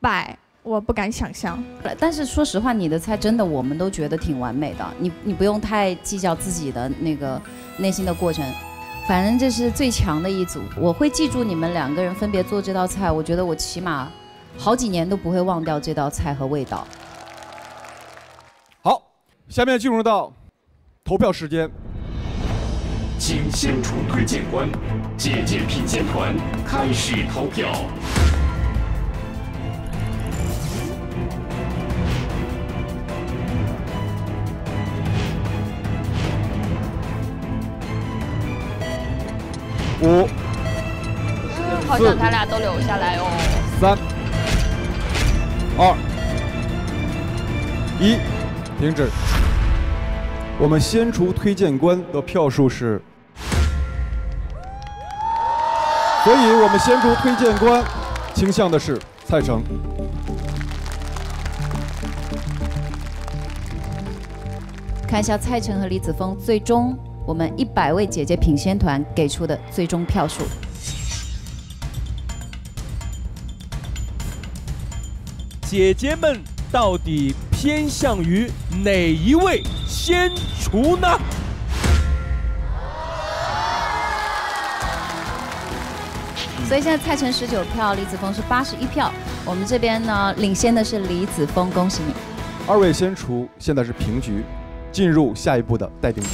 百，我不敢想象。但是说实话，你的菜真的我们都觉得挺完美的，你你不用太计较自己的那个内心的过程，反正这是最强的一组，我会记住你们两个人分别做这道菜，我觉得我起码好几年都不会忘掉这道菜和味道。好，下面进入到。投票时间，请先厨推荐官、姐姐品鉴团开始投票。五，好想他俩都留下来哦。三、二、一，停止。我们先厨推荐官的票数是，所以我们先厨推荐官倾向的是蔡成。看一下蔡成和李子峰最终我们一百位姐姐品鲜团给出的最终票数。姐姐们到底偏向于哪一位？先厨呢？所以现在蔡成十九票，李子峰是八十一票。我们这边呢，领先的是李子峰，恭喜你。二位先厨现在是平局，进入下一步的待定局。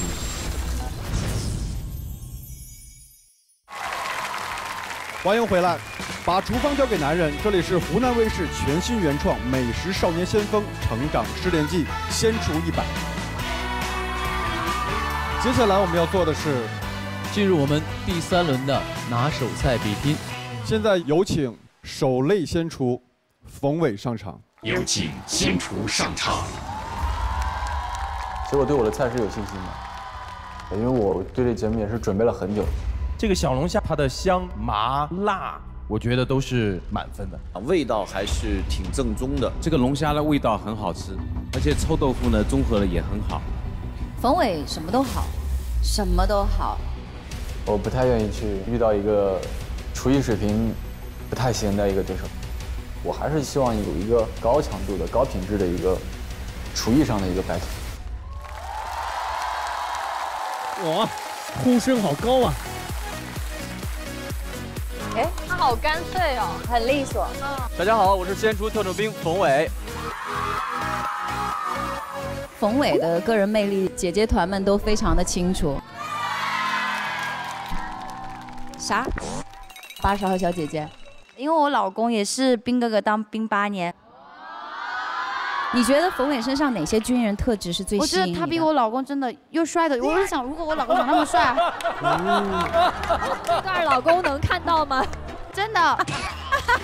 欢迎回来，把厨房交给男人。这里是湖南卫视全新原创美食少年先锋成长试炼记，先厨一百。接下来我们要做的是进入我们第三轮的拿手菜比拼。现在有请首类先厨冯伟上场。有请先厨上场。其实我对我的菜是有信心的，因为我对这节目也是准备了很久。这个小龙虾它的香、麻、辣，我觉得都是满分的，味道还是挺正宗的。这个龙虾的味道很好吃，而且臭豆腐呢综合的也很好。冯伟什么都好，什么都好。我不太愿意去遇到一个厨艺水平不太行的一个对手，我还是希望有一个高强度的、高品质的一个厨艺上的一个 battle。哇，呼声好高啊！哎，他好干脆哦，很利索。嗯，大家好，我是先出特种兵冯伟。冯伟的个人魅力，姐姐团们都非常的清楚。啥？八十号小姐姐，因为我老公也是兵哥哥当兵八年。你觉得冯伟身上哪些军人特质是最我觉吸引你的？得他比我老公真的又帅的，我是想，如果我老公长那么帅，盖儿老公能看到吗？真的，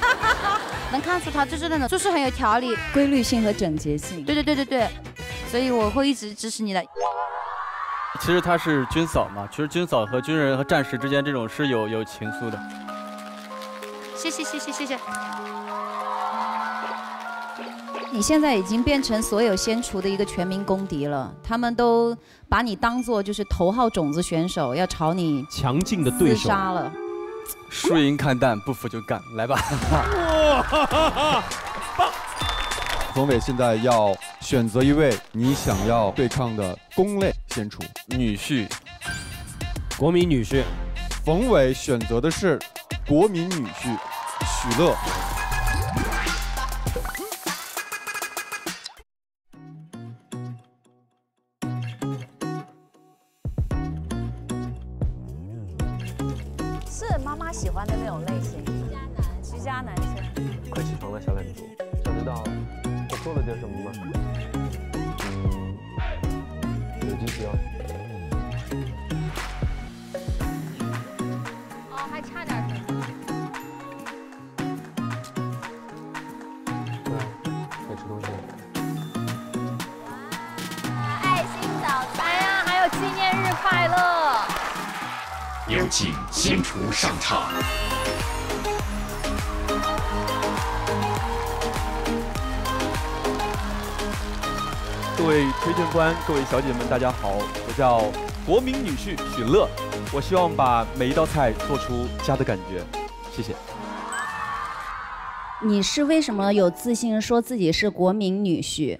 能看出他就是那种，就是很有条理、规律性和整洁性。对对对对对，所以我会一直支持你的。其实他是军嫂嘛，其实军嫂和军人和战士之间这种是有有情愫的。谢谢谢谢谢谢。你现在已经变成所有先厨的一个全民公敌了，他们都把你当做就是头号种子选手，要朝你强劲的对厮手。杀了。输赢看淡，不服就干，来吧。冯伟现在要选择一位你想要对抗的公类先厨，女婿，国民女婿。冯伟选择的是国民女婿许乐。还差点什么？快吃东西了。爱心早餐呀，还有纪念日快乐。有请新厨上场。各位推荐官，各位小姐们，大家好，我叫国民女婿许乐，我希望把每一道菜做出家的感觉，谢谢。你是为什么有自信说自己是国民女婿？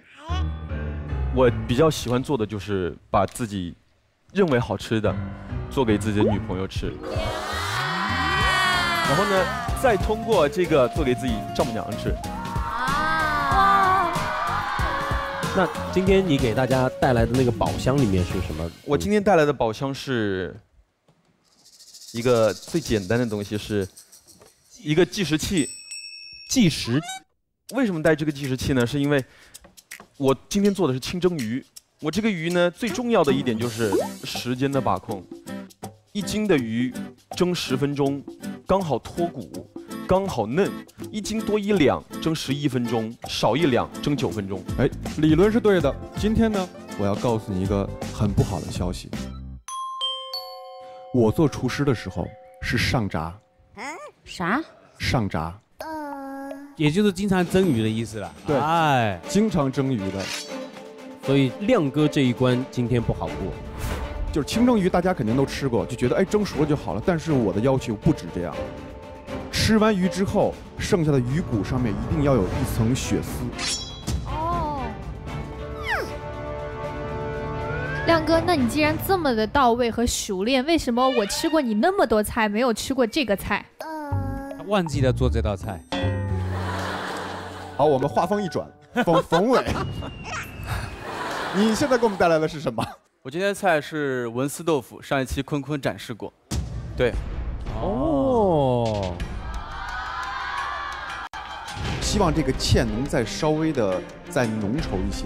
我比较喜欢做的就是把自己认为好吃的做给自己的女朋友吃，然后呢，再通过这个做给自己丈母娘吃。那今天你给大家带来的那个宝箱里面是什么？我今天带来的宝箱是一个最简单的东西，是一个计时器。计时？为什么带这个计时器呢？是因为我今天做的是清蒸鱼。我这个鱼呢，最重要的一点就是时间的把控。一斤的鱼蒸十分钟，刚好脱骨，刚好嫩。一斤多一两，蒸十一分钟；少一两，蒸九分钟。哎，理论是对的。今天呢，我要告诉你一个很不好的消息。我做厨师的时候是上闸，啥？上闸，也就是经常蒸鱼的意思了。对，哎，经常蒸鱼的。所以亮哥这一关今天不好过。就是清蒸鱼，大家肯定都吃过，就觉得哎蒸熟了就好了。但是我的要求不止这样，吃完鱼之后，剩下的鱼骨上面一定要有一层血丝。哦，亮哥，那你既然这么的到位和熟练，为什么我吃过你那么多菜，没有吃过这个菜？他忘记了做这道菜。好，我们话锋一转，冯冯伟，你现在给我们带来的是什么？我今天的菜是文思豆腐，上一期坤坤展示过。对，哦，希望这个芡能再稍微的再浓稠一些。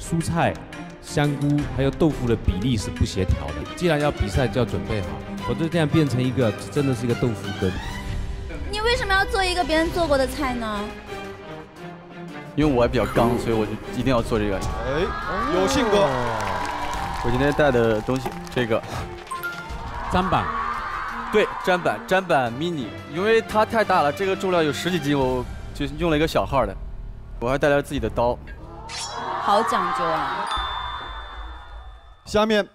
蔬菜、香菇还有豆腐的比例是不协调的。既然要比赛，就要准备好。否则这样变成一个真的是一个豆腐羹。你为什么要做一个别人做过的菜呢？因为我也比较刚，所以我就一定要做这个。哎，有性格。我今天带的东西，这个砧板，对，砧板，砧板 mini，因为它太大了，这个重量有十几斤，我就用了一个小号的。我还带来自己的刀，好讲究啊！下面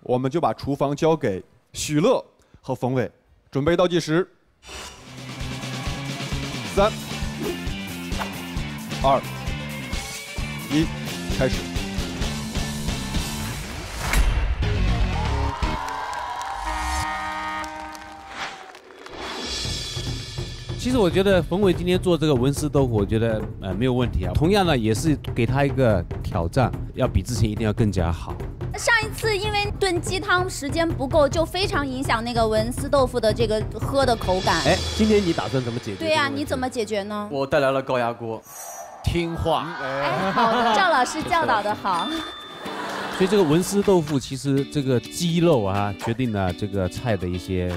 我们就把厨房交给许乐和冯伟，准备倒计时，三、二、一，开始。其实我觉得冯伟今天做这个文思豆腐，我觉得呃没有问题啊。同样呢，也是给他一个挑战，要比之前一定要更加好。上一次因为炖鸡汤时间不够，就非常影响那个文思豆腐的这个喝的口感。哎，今天你打算怎么解决？对呀、你怎么解决呢？我带来了高压锅，听话。哎，好的，赵老师教导的好。所以这个文思豆腐其实这个鸡肉啊，决定了这个菜的一些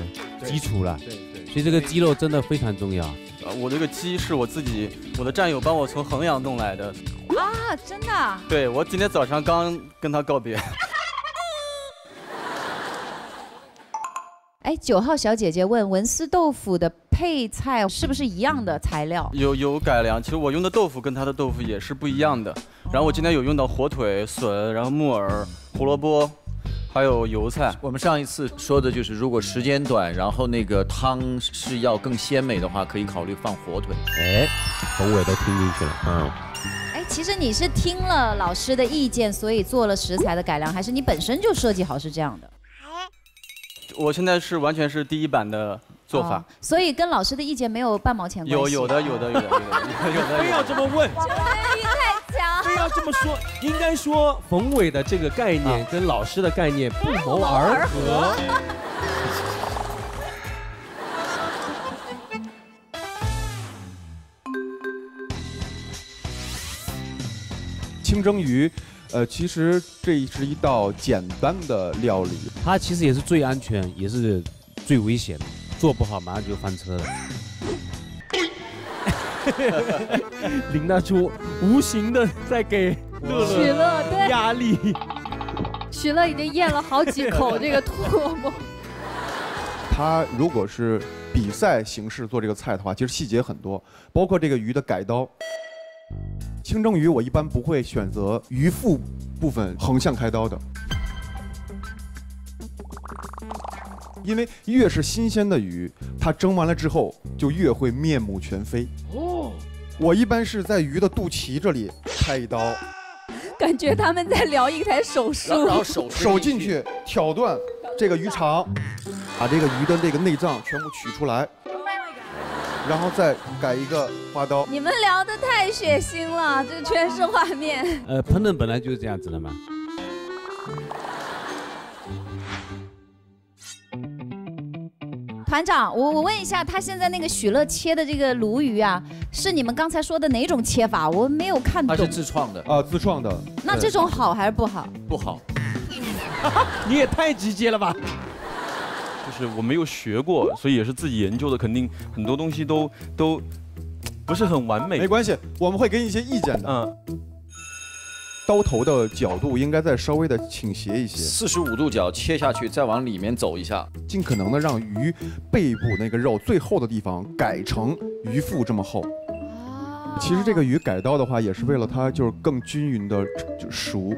基础了。对对。所以这个鸡肉真的非常重要。呃，我这个鸡是我自己，我的战友帮我从衡阳弄来的。啊，真的啊？对，我今天早上刚跟他告别。哎，九号小姐姐问文思豆腐的配菜是不是一样的材料？有有改良，其实我用的豆腐跟他的豆腐也是不一样的。然后我今天有用到火腿、笋，然后木耳、胡萝卜，还有油菜。我们上一次说的就是，如果时间短，然后那个汤是要更鲜美的话，可以考虑放火腿。哎，宏伟都听进去了，嗯。哎，其实你是听了老师的意见，所以做了食材的改良，还是你本身就设计好是这样的？我现在是完全是第一版的做法。哦所以跟老师的意见没有半毛钱关系。有有的有的有的有的。非要这么问，太强。非要这么说，应该说冯伟的这个概念跟老师的概念不谋而合。清蒸鱼，呃，其实这是一道简单的料理。它其实也是最安全，也是最危险的，做不好马上就翻车了。林大叔无形的在给乐许乐对压力。许乐已经咽了好几口 这个唾沫。他如果是比赛形式做这个菜的话，其实细节很多，包括这个鱼的改刀。清蒸鱼我一般不会选择鱼腹部分横向开刀的，因为越是新鲜的鱼，它蒸完了之后就越会面目全非。哦，我一般是在鱼的肚脐这里开一刀，感觉他们在聊一台手术。然后手进去挑断这个鱼肠，把这个鱼的这个内脏全部取出来，然后再改一个花刀。你们聊的太血腥了，这全是画面。呃，烹饪本来就是这样子的嘛。团长，我我问一下，他现在那个许乐切的这个鲈鱼啊，是你们刚才说的哪种切法？我没有看懂。他是自创的啊，自创的。那这种好还是不好？不好。你也太直接了吧！就是我没有学过，所以也是自己研究的，肯定很多东西都都不是很完美。没关系，我们会给你一些意见的。嗯，刀头的角度应该再稍微的倾斜一些，四十五度角切下去，再往里面走一下，尽可能的让鱼背部那个肉最厚的地方改成鱼腹这么厚。其实这个鱼改刀的话，也是为了它就是更均匀的就熟。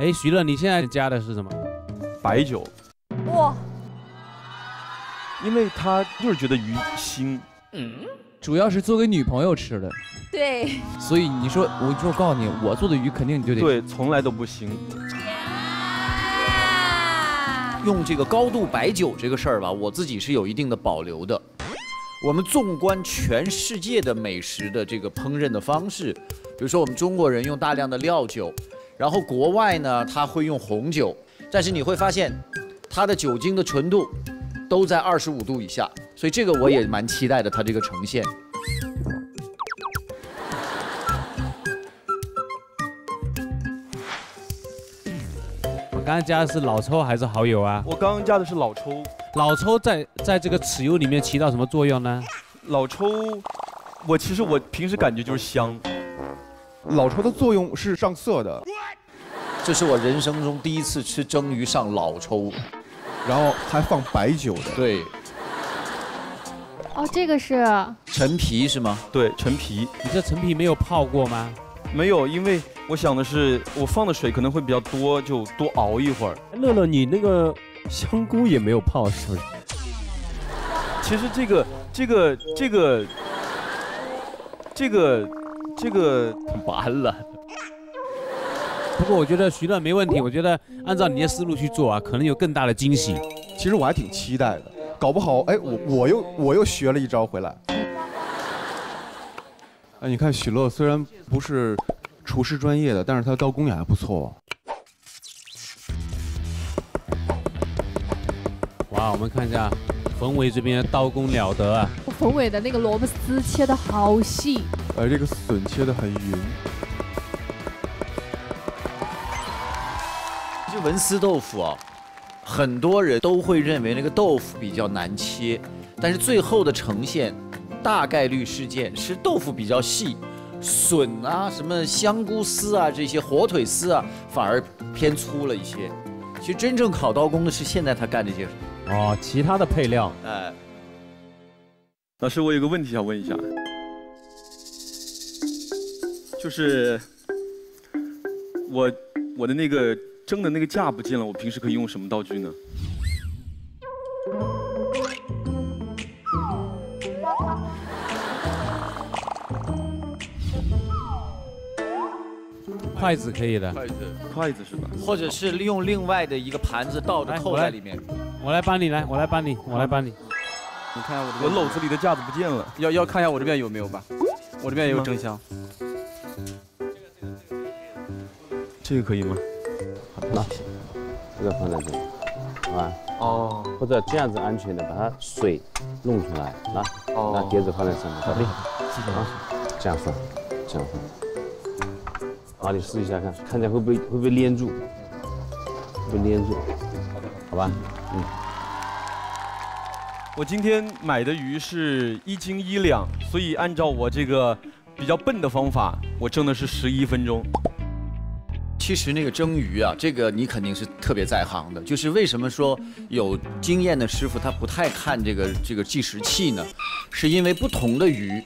哎，徐乐，你现在加的是什么？白酒，哇，因为他就是觉得鱼腥。嗯，主要是做给女朋友吃的，对，所以你说，我就告诉你，我做的鱼肯定你就得对，从来都不腥。用这个高度白酒这个事儿吧，我自己是有一定的保留的。我们纵观全世界的美食的这个烹饪的方式，比如说我们中国人用大量的料酒，然后国外呢他会用红酒，但是你会发现它的酒精的纯度都在二十五度以下，所以这个我也蛮期待的，它这个呈现。我刚刚加的是老抽还是蚝油啊？我刚刚加的是老抽。老抽在在这个豉油里面起到什么作用呢？老抽，我其实我平时感觉就是香。老抽的作用是上色的。这是我人生中第一次吃蒸鱼上老抽，然后还放白酒的。对，哦，这个是陈皮是吗？对，陈皮。你这陈皮没有泡过吗？没有，因为我想的是我放的水可能会比较多，就多熬一会儿。乐乐，你那个香菇也没有泡，是不是？其实这个这个这个这个这个完了。不过我觉得徐乐没问题，我觉得按照你的思路去做啊，可能有更大的惊喜。其实我还挺期待的，搞不好哎，我我又我又学了一招回来。哎，你看许乐虽然不是厨师专业的，但是他刀工也还不错。哇，我们看一下冯伟这边刀工了得啊！冯伟的那个萝卜丝切的好细，哎，这个笋切的很匀。文思豆腐啊，很多人都会认为那个豆腐比较难切，但是最后的呈现，大概率事件是豆腐比较细，笋啊、什么香菇丝啊、这些火腿丝啊，反而偏粗了一些。其实真正考刀工的是现在他干这些。哦，其他的配料。哎，老师，我有个问题想问一下，就是我我的那个。蒸的那个架不见了，我平时可以用什么道具呢？筷子可以的，筷子，筷子是吧？或者是利用另外的一个盘子倒着扣在里面。我来帮你，来，我来帮你，我来帮你。你看我我篓子里的架子不见了，要要看一下我这边有没有吧？我这边也有蒸箱。这个可以吗？那这个放在这里，好吧？哦。或者这样子安全的，把它水弄出来，拿，拿碟子放在上面，好的，谢谢，啊，这样放，这样放。好，你试一下看，看起来会不会会不会粘住？会粘住，好吧？嗯。我今天买的鱼是一斤一两，所以按照我这个比较笨的方法，我蒸的是十一分钟。其实那个蒸鱼啊，这个你肯定是特别在行的。就是为什么说有经验的师傅他不太看这个这个计时器呢？是因为不同的鱼，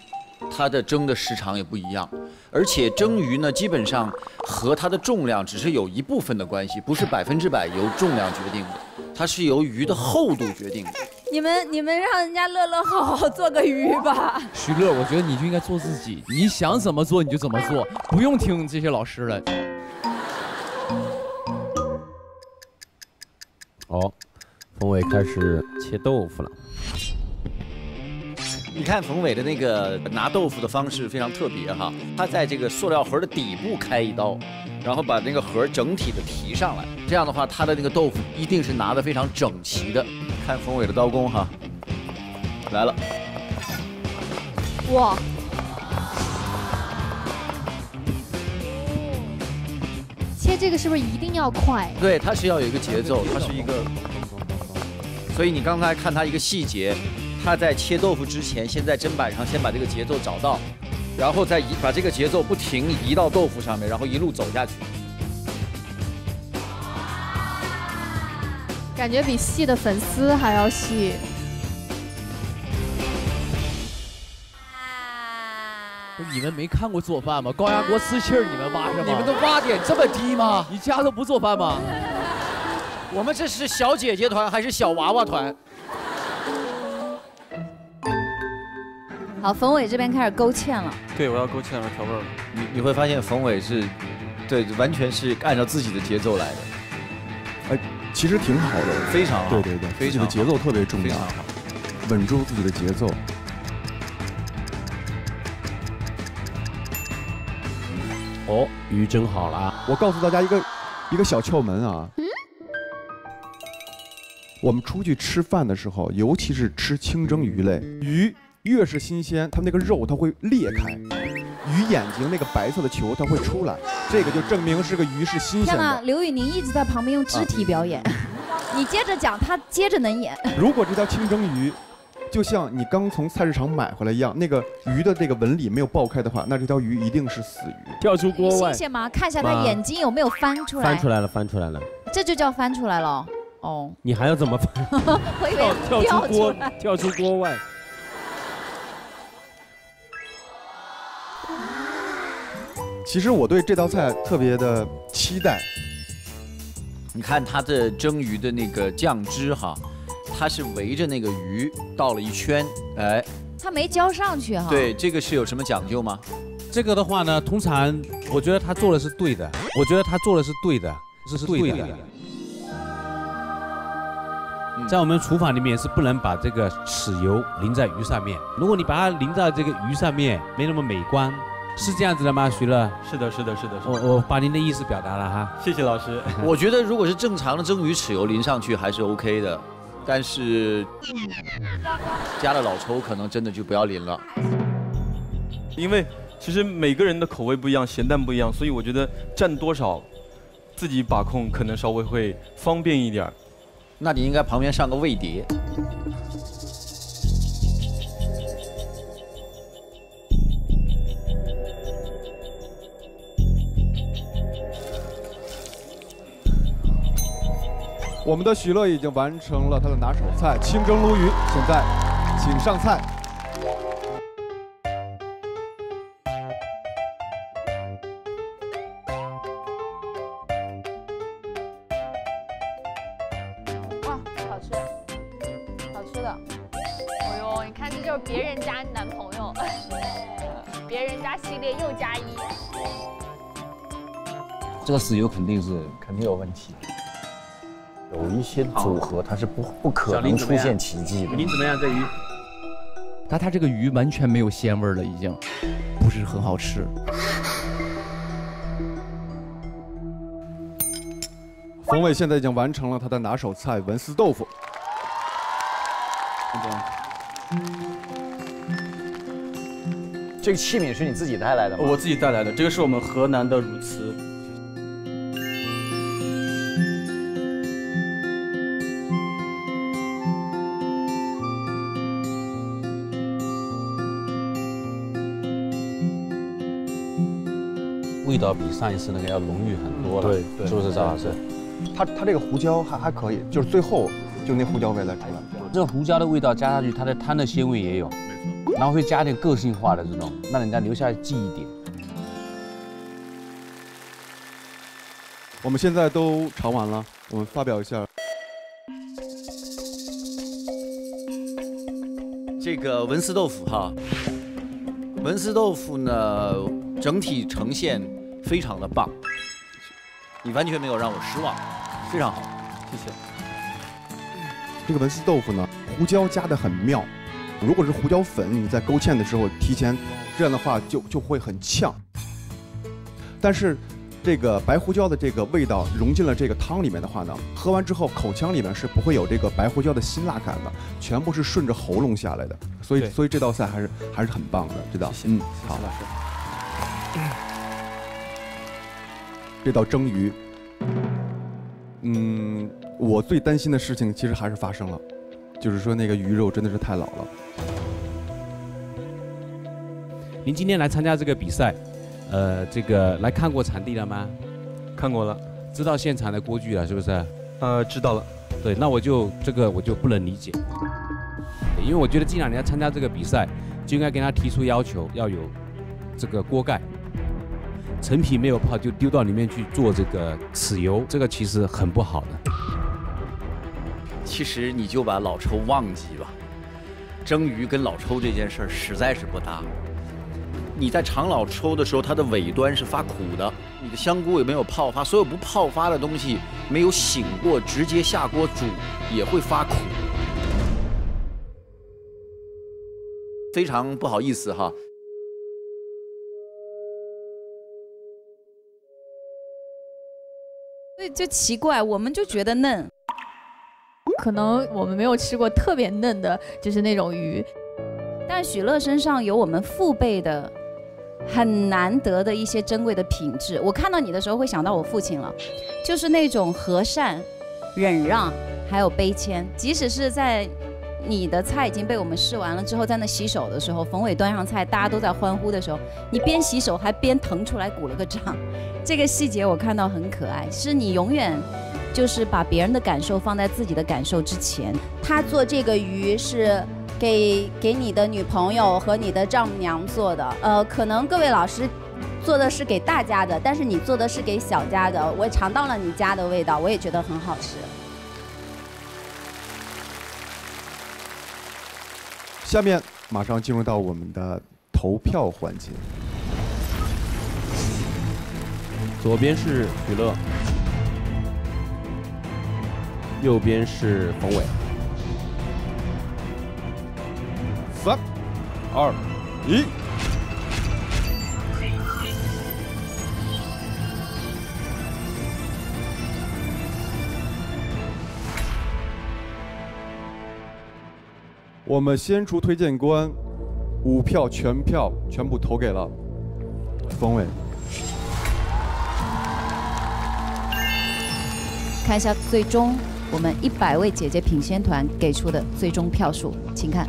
它的蒸的时长也不一样。而且蒸鱼呢，基本上和它的重量只是有一部分的关系，不是百分之百由重量决定的，它是由鱼的厚度决定的。你们你们让人家乐乐好好做个鱼吧。徐乐，我觉得你就应该做自己，你想怎么做你就怎么做，不用听这些老师的。哦，冯伟开始切豆腐了。你看冯伟的那个拿豆腐的方式非常特别哈，他在这个塑料盒的底部开一刀，然后把那个盒整体的提上来，这样的话他的那个豆腐一定是拿的非常整齐的。看冯伟的刀工哈，来了，哇！这个是不是一定要快？对，它是要有一个节奏，它是一个。所以你刚才看它一个细节，他在切豆腐之前，先在砧板上先把这个节奏找到，然后再移把这个节奏不停移到豆腐上面，然后一路走下去。感觉比细的粉丝还要细。你们没看过做饭吗？高压锅呲气儿，你们挖什么？你们的挖点这么低吗？你家都不做饭吗？我们这是小姐姐团还是小娃娃团？好，冯伟这边开始勾芡了。对，我要勾芡了，调味了。你你会发现冯伟是，对，完全是按照自己的节奏来的。哎，其实挺好的，非常好。对对对，自己的节奏特别重要，稳住自己的节奏。哦，鱼蒸好了。我告诉大家一个一个小窍门啊。我们出去吃饭的时候，尤其是吃清蒸鱼类，鱼越是新鲜，它那个肉它会裂开，鱼眼睛那个白色的球它会出来。这个就证明是个鱼是新鲜天哪，的。刘宇宁一直在旁边用肢体表演，你接着讲，他接着能演。如果这条清蒸鱼，就像你刚从菜市场买回来一样，那个鱼的这个纹理没有爆开的话，那这条鱼一定是死鱼。跳出锅外新鲜吗？看一下他啊眼睛有没有翻出来。翻出来了，翻出来了。这就叫翻出来了。哦，你还要怎么翻？我以为跳出锅，跳出锅外。其实我对这道菜特别的期待。你看它的蒸鱼的那个酱汁哈，它是围着那个鱼倒了一圈，哎，他没浇上去哈。对，这个是有什么讲究吗？这个的话呢，通常我觉得他做的是对的，我觉得他做的是对的，这是对的。在我们厨房里面是不能把这个豉油淋在鱼上面，如果你把它淋在这个鱼上面，没那么美观，是这样子的吗？徐乐？是的，是的，是的。是的我我把您的意思表达了哈。谢谢老师。我觉得如果是正常的蒸鱼豉油淋上去还是 OK 的，但是加了老抽可能真的就不要淋了。因为其实每个人的口味不一样，咸淡不一样，所以我觉得蘸多少，自己把控可能稍微会方便一点儿。那你应该旁边上个味碟。我们的许乐已经完成了他的拿手菜清蒸鲈鱼，现在请上菜。哇，好吃，好吃的。哎呦，你看这就是别人家男朋友，别人家系列又加一。这个石油肯定是肯定有问题。有一些组合它是不不可能出现奇迹的。您怎么样？这鱼？但它这个鱼完全没有鲜味儿了，已经不是很好吃。冯伟现在已经完成了他的拿手菜文思豆腐。这个器皿是你自己带来的吗？我自己带来的，这个是我们河南的汝瓷。味道比上一次那个要浓郁很多了，对对是不是张老师？它它这个胡椒还还可以，就是最后就那胡椒味再出来。这个胡椒的味道加上去，它的汤的鲜味也有，没错然后会加点个性化的这种，让人家留下记忆点。我们现在都尝完了，我们发表一下。这个文思豆腐哈，文思豆腐呢整体呈现非常的棒，你完全没有让我失望，非常好，谢谢。这个文思豆腐呢，胡椒加的很妙。如果是胡椒粉，你在勾芡的时候提前，这样的话就就会很呛。但是这个白胡椒的这个味道融进了这个汤里面的话呢，喝完之后口腔里面是不会有这个白胡椒的辛辣感的，全部是顺着喉咙下来的。所以所以这道菜还是还是很棒的，这道嗯好。这道蒸鱼，嗯，我最担心的事情其实还是发生了，就是说那个鱼肉真的是太老了。您今天来参加这个比赛，呃，这个来看过场地了吗？看过了，知道现场的锅具了是不是？呃，知道了。对，那我就这个我就不能理解，因为我觉得既然你要参加这个比赛，就应该跟他提出要求，要有这个锅盖，陈皮没有泡就丢到里面去做这个豉油，这个其实很不好的。其实你就把老抽忘记吧，蒸鱼跟老抽这件事儿实在是不搭。你在尝老抽的时候，它的尾端是发苦的，你的香菇也没有泡发，所有不泡发的东西没有醒过，直接下锅煮也会发苦。非常不好意思哈，所以就奇怪，我们就觉得嫩。可能我们没有吃过特别嫩的，就是那种鱼。但许乐身上有我们父辈的很难得的一些珍贵的品质。我看到你的时候会想到我父亲了，就是那种和善、忍让，还有悲谦。即使是在你的菜已经被我们试完了之后，在那洗手的时候，冯伟端上菜，大家都在欢呼的时候，你边洗手还边腾出来鼓了个掌，这个细节我看到很可爱，是你永远。就是把别人的感受放在自己的感受之前。他做这个鱼是给给你的女朋友和你的丈母娘做的，呃，可能各位老师做的是给大家的，但是你做的是给小家的。我尝到了你家的味道，我也觉得很好吃。下面马上进入到我们的投票环节。左边是许乐，右边是冯伟。三、二、一。我们先出推荐官，五票全票全部投给了冯伟。看一下最终我们一百位姐姐品鲜团给出的最终票数，请看。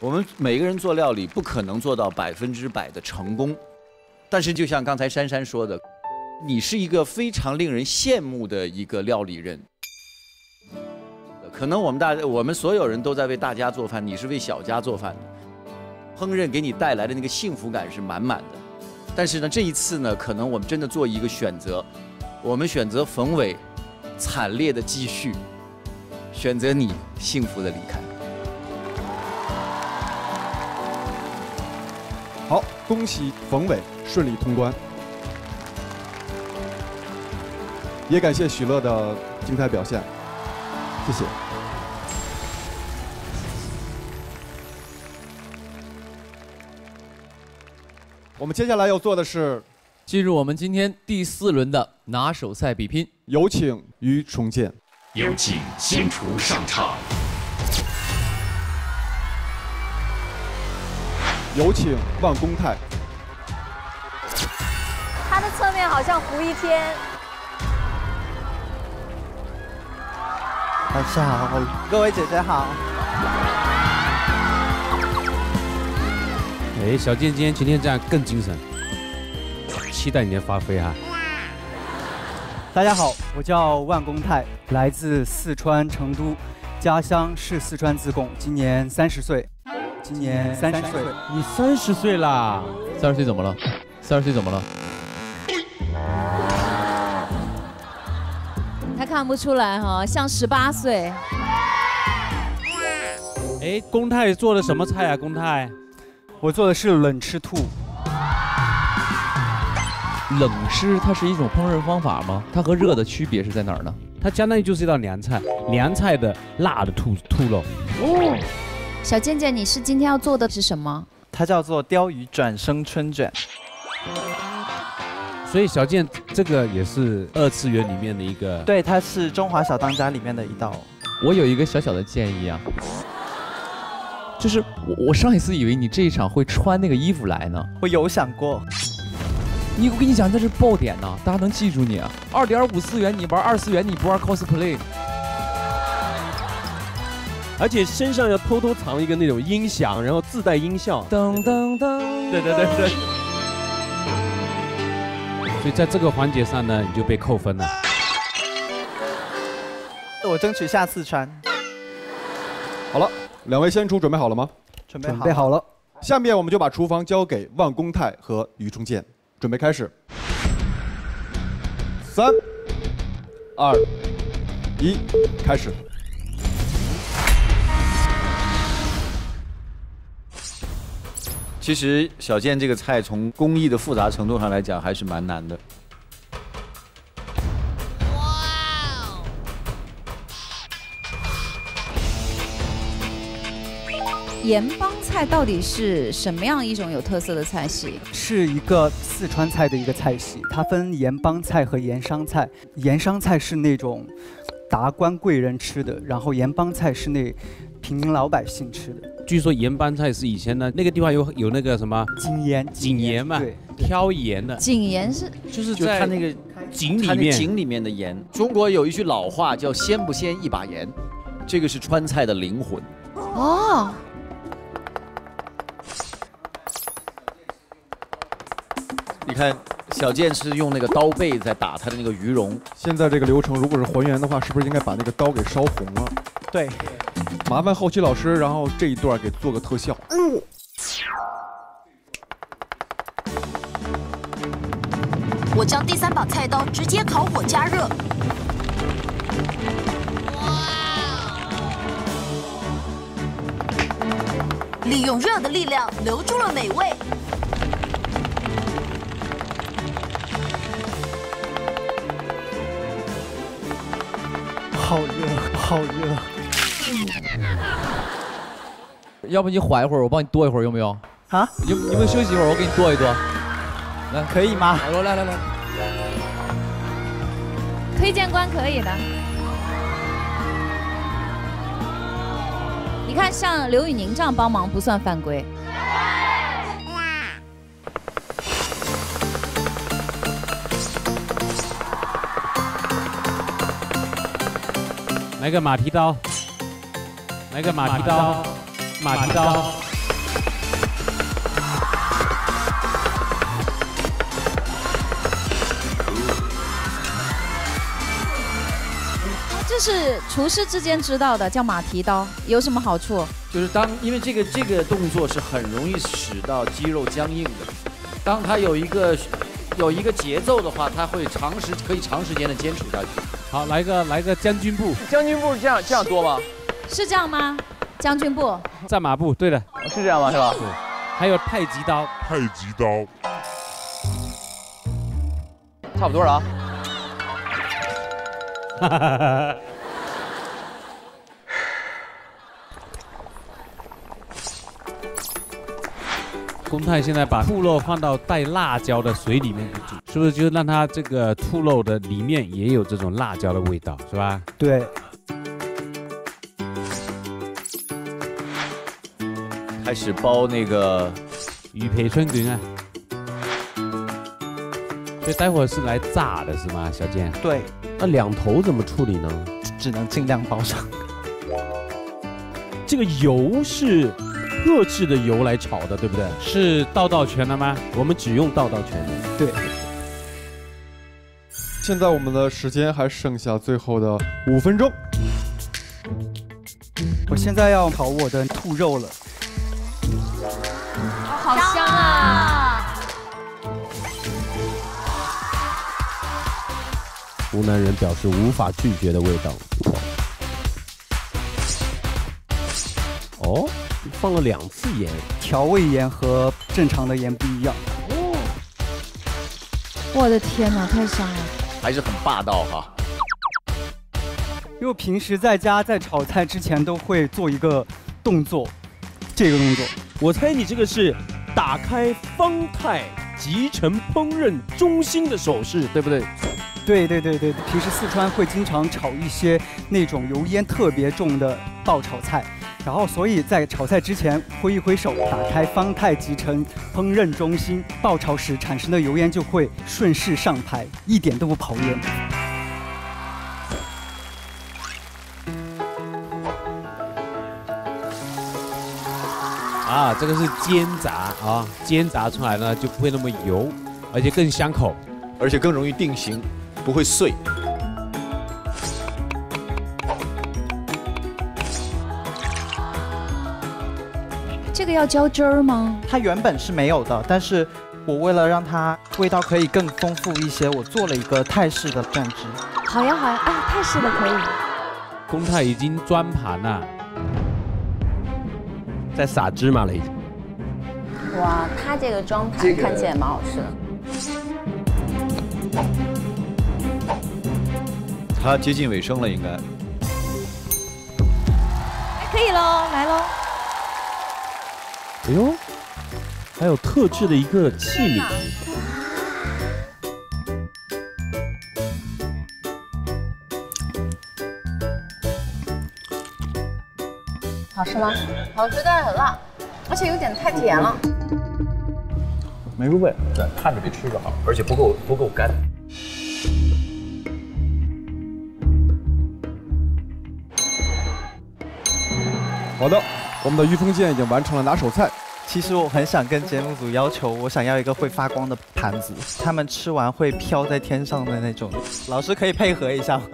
我们每个人做料理不可能做到百分之百的成功，但是就像刚才珊珊说的，你是一个非常令人羡慕的一个料理人。可能我们大我们所有人都在为大家做饭，你是为小家做饭的，烹饪给你带来的那个幸福感是满满的。但是呢，这一次呢，可能我们真的做一个选择，我们选择冯伟惨烈的继续，选择你幸福的离开。好，恭喜冯伟顺利通关，也感谢许乐的精彩表现，谢谢。我们接下来要做的是进入我们今天第四轮的拿手菜比拼，有请于重建。有请新厨上场。有请万公泰。他的侧面好像胡一天。大家好，各位姐姐好。哎，小健今天今天这样更精神，期待你的发挥哈。大家好，我叫万公泰，来自四川成都，家乡是四川自贡，今年三十岁。今年三十岁，你三十岁啦？三十岁怎么了？三十岁怎么了？他看不出来哈，像十八岁。哎，公泰做的什么菜啊？公泰，我做的是冷吃兔。冷吃它是一种烹饪方法吗？它和热的区别是在哪儿呢？它相当于就是一道凉菜，凉菜的辣的兔兔肉。哦。小健健，你是今天要做的是什么？它叫做鲷鱼转生春卷。所以小健这个也是二次元里面的一个。对，它是中华小当家里面的一道。我有一个小小的建议啊，就是我我上一次以为你这一场会穿那个衣服来呢。我有想过。你我跟你讲，这是爆点呐，大家能记住你。二点五次元你玩二次元，你不玩 cosplay。而且身上要偷偷藏一个那种音响，然后自带音效。噔噔噔，对对对对。所以在这个环节上呢，你就被扣分了。我争取下次穿。好了，两位先厨准备好了吗？准备准备好了。下面我们就把厨房交给万公泰和于冲建，准备开始。三、二、一，开始。其实小健这个菜从工艺的复杂程度上来讲还是蛮难的。哇！盐帮菜到底是什么样一种有特色的菜系？是一个四川菜的一个菜系，它分盐帮菜和盐商菜。盐商菜是那种达官贵人吃的，然后盐帮菜是那平民老百姓吃的。据说盐帮菜是以前呢那个地方有有那个什么井盐，井盐嘛，挑盐的，井盐是就是就在它那个井里面井里面的盐。中国有一句老话叫“鲜不鲜一把盐”，这个是川菜的灵魂。哦，你看，小健是用那个刀背在打他的那个鱼蓉。现在这个流程如果是还原的话，是不是应该把那个刀给烧红了？对，麻烦后期老师，然后这一段给做个特效。嗯，我将第三把菜刀直接烤火加热。利用热的力量留住了美味。好热，好热。要不你缓一会儿，我帮你剁一会儿，用不用？啊？你你们休息一会儿，我给你剁一剁。来，可以吗？好，来来来。推荐官可以的。你看像刘宇宁这样帮忙不算犯规。来个马蹄刀，来个马蹄刀，马蹄刀。这是厨师之间知道的，叫马蹄刀，有什么好处？就是当因为这个这个动作是很容易使到肌肉僵硬的，当它有一个有一个节奏的话，它会长时可以长时间的坚持下去。好，来个来个将军步，将军步是这样这样多吗？是这样吗？将军步，战马步，对的，是这样吗？是吧？对。还有太极刀，太极刀，差不多了啊。哈哈哈哈。公泰现在把兔肉放到带辣椒的水里面去煮，是不是就让它这个兔肉的里面也有这种辣椒的味道，是吧？对。开始包那个鱼皮春卷啊。所以待会儿是来炸的是吗，小健？对。那两头怎么处理呢？只能尽量包上。这个油是特制的油来炒的，对不对？是道道全的吗？我们只用道道全的。对。现在我们的时间还剩下最后的五分钟。我现在要烤我的兔肉了。湖南人表示无法拒绝的味道。哦，放了两次盐，调味盐和正常的盐不一样。哦，我的天哪，太香了！还是很霸道哈。因为平时在家在炒菜之前都会做一个动作，这个动作。我猜你这个是打开方太集成烹饪中心的手势，对不对？对对对对，平时四川会经常炒一些那种油烟特别重的爆炒菜，然后所以在炒菜之前挥一挥手，打开方太集成烹饪中心，爆炒时产生的油烟就会顺势上排，一点都不跑烟。啊，这个是煎炸啊，煎炸出来呢就不会那么油，而且更香口，而且更容易定型，不会碎。这个要浇汁儿吗？它原本是没有的，但是我为了让它味道可以更丰富一些，我做了一个泰式的蘸汁。好呀好呀，哎，泰式的可以。公泰已经装盘了，在撒芝麻了已经。哇，它这个装盘看起来蛮好吃的。它接近尾声了，应该。可以喽，来喽。哎呦，还有特制的一个器皿。好吃吗？好吃，但是很辣，而且有点太甜了。没入味，对，看着比吃着好，而且不够不够干。好的，我们的于峰健已经完成了拿手菜。其实我很想跟节目组要求，我想要一个会发光的盘子，他们吃完会飘在天上的那种。老师可以配合一下吗？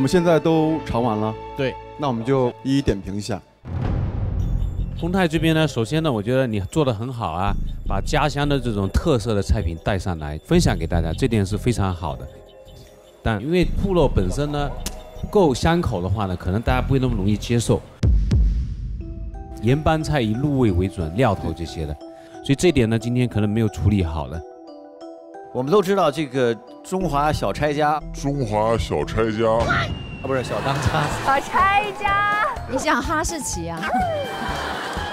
我们现在都尝完了，对，那我们就一一点评一下。丰泰这边呢，首先呢，我觉得你做的很好啊，把家乡的这种特色的菜品带上来，分享给大家，这点是非常好的。但因为兔肉本身呢不够香口的话呢，可能大家不会那么容易接受。盐帮菜以入味为准，料头这些的，所以这点呢，今天可能没有处理好了。我们都知道这个中华小拆家，中华小拆家，啊不是小当家，小拆家，你想哈士奇啊？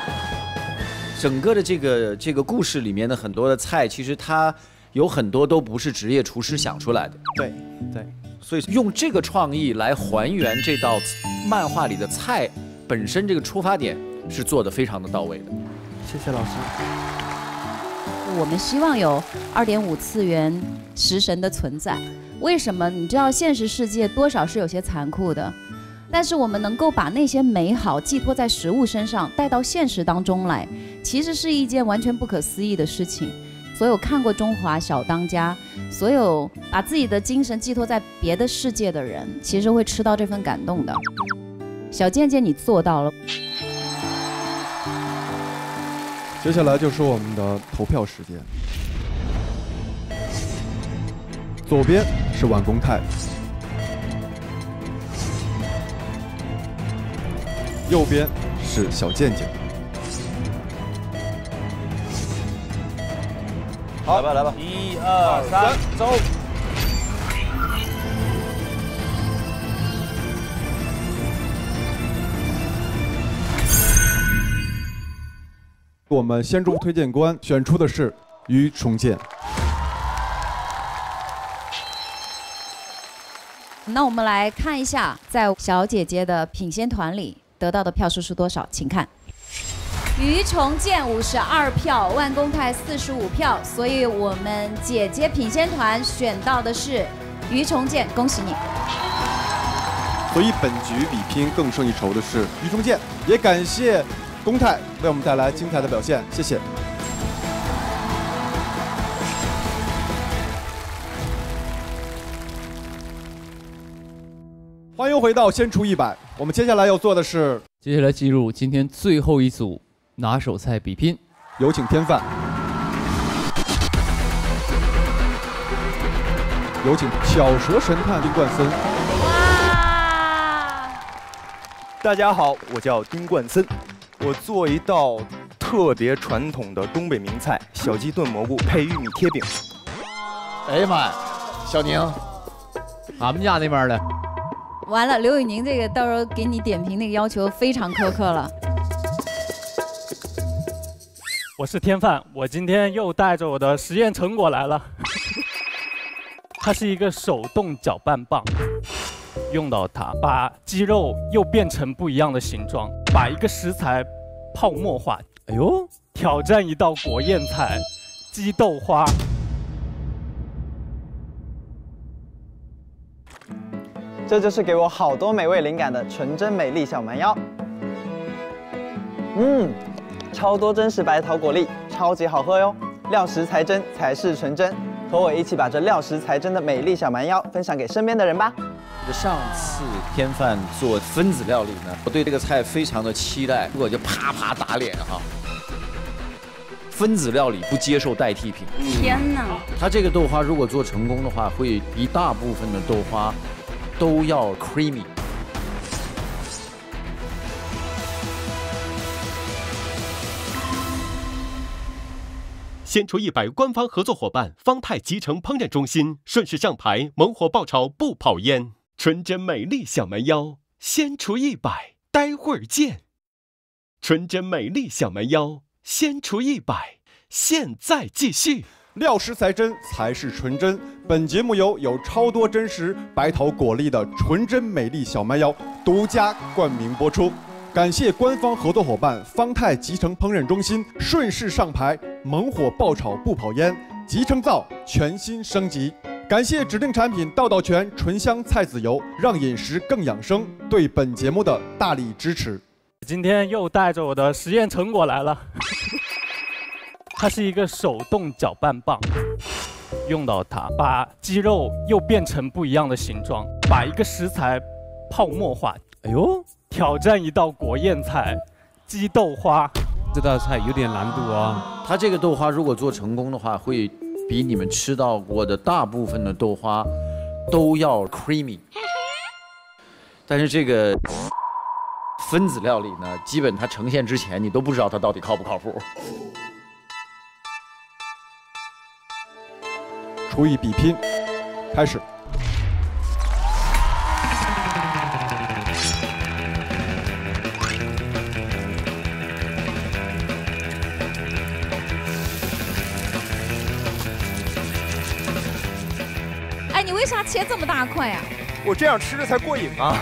整个的这个这个故事里面的很多的菜，其实它有很多都不是职业厨师想出来的。对对，所以用这个创意来还原这道漫画里的菜本身，这个出发点是做的非常的到位的。谢谢老师。我们希望有二点五次元食神的存在。为什么？你知道现实世界多少是有些残酷的，但是我们能够把那些美好寄托在食物身上，带到现实当中来，其实是一件完全不可思议的事情。所有看过《中华小当家》，所有把自己的精神寄托在别的世界的人，其实会吃到这份感动的。小贱贱，你做到了。接下来就是我们的投票时间。左边是万公泰，右边是小健健。好，来吧来吧，一二三，走。我们先中推荐官选出的是于重建。那我们来看一下，在小姐姐的品仙团里得到的票数是多少？请看，于重建五十二票，万公泰四十五票，所以我们姐姐品仙团选到的是于重建，恭喜你！所以本局比拼更胜一筹的是于重建，也感谢公泰为我们带来精彩的表现，谢谢。欢迎回到先出一百，我们接下来要做的是，接下来进入今天最后一组拿手菜比拼，有请天饭，有请小蛇神探丁冠森。大家好，我叫丁冠森，我做一道特别传统的东北名菜——小鸡炖蘑菇配玉米贴饼。哎呀妈呀，小宁，俺们家那边的。完了，刘宇宁这个到时候给你点评那个要求非常苛刻了。我是天饭，我今天又带着我的实验成果来了。它是一个手动搅拌棒，用到它把鸡肉又变成不一样的形状，把一个食材泡沫化。哎呦，挑战一道国宴菜——鸡豆花。这就是给我好多美味灵感的纯真美丽小蛮腰。嗯，超多真实白桃果粒，超级好喝哟！料实才真才是纯真，和我一起把这料实才真的美丽小蛮腰分享给身边的人吧。上次天饭做分子料理呢，我对这个菜非常的期待，结果就啪啪打脸哈。分子料理不接受代替品。天哪！它这个豆花如果做成功的话，会一大部分的豆花。都要 creamy。先出一百官方合作伙伴方太集成烹饪中心顺势上牌，猛火爆炒不跑烟，纯真美丽小蛮腰先除一百，待会儿见。纯真美丽小蛮腰先除一百，现在继续。料实才真，才是纯真。本节目由有超多真实白桃果粒的纯真美丽小蛮腰独家冠名播出。感谢官方合作伙伴方太集成烹饪中心顺势上牌，猛火爆炒不跑烟，集成灶全新升级。感谢指定产品道道全醇香菜籽油，让饮食更养生。对本节目的大力支持。今天又带着我的实验成果来了，它是一个手动搅拌棒，用到它把鸡肉又变成不一样的形状，把一个食材泡沫化。哎呦，挑战一道国宴菜——鸡豆花。这道菜有点难度啊。它这个豆花如果做成功的话，会比你们吃到过的大部分的豆花都要 creamy。但是这个分子料理呢，基本它呈现之前，你都不知道它到底靠不靠谱。厨艺比拼开始。你为啥切这么大块呀、我这样吃着才过瘾啊！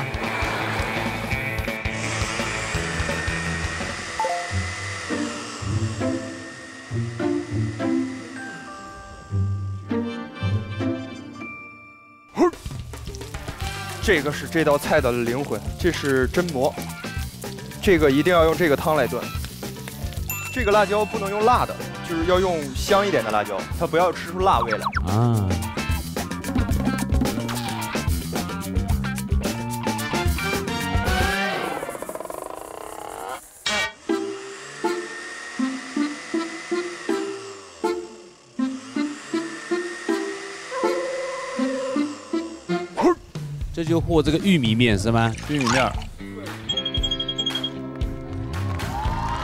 这个是这道菜的灵魂，这是真馍。这个一定要用这个汤来炖。这个辣椒不能用辣的，就是要用香一点的辣椒，它不要吃出辣味来。啊，就和这个玉米面是吗？玉米面儿。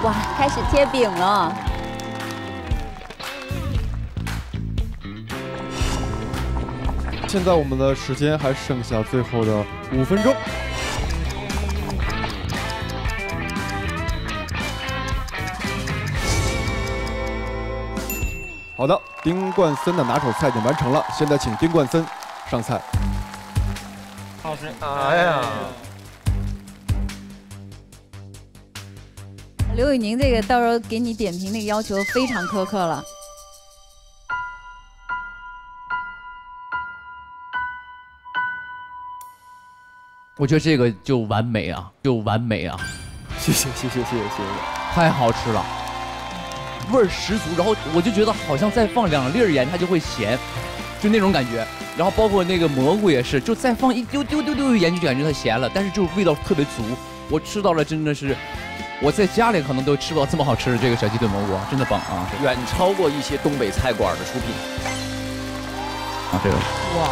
哇，开始贴饼了。现在我们的时间还剩下最后的五分钟。好的，丁冠森的拿手菜已经完成了，现在请丁冠森上菜。哎呀，刘宇宁这个到时候给你点评那个要求非常苛刻了。我觉得这个就完美啊，就完美啊，谢谢谢谢谢谢谢谢。太好吃了，味儿十足。然后我就觉得好像再放两粒盐，它就会咸，就那种感觉。然后包括那个蘑菇也是，就再放一丢丢丢丢盐，就感觉它咸了，但是就味道特别足。我吃到了真的是，我在家里可能都吃不到这么好吃的这个小鸡炖蘑菇，真的棒啊！远超过一些东北菜馆的出品。啊，这个哇！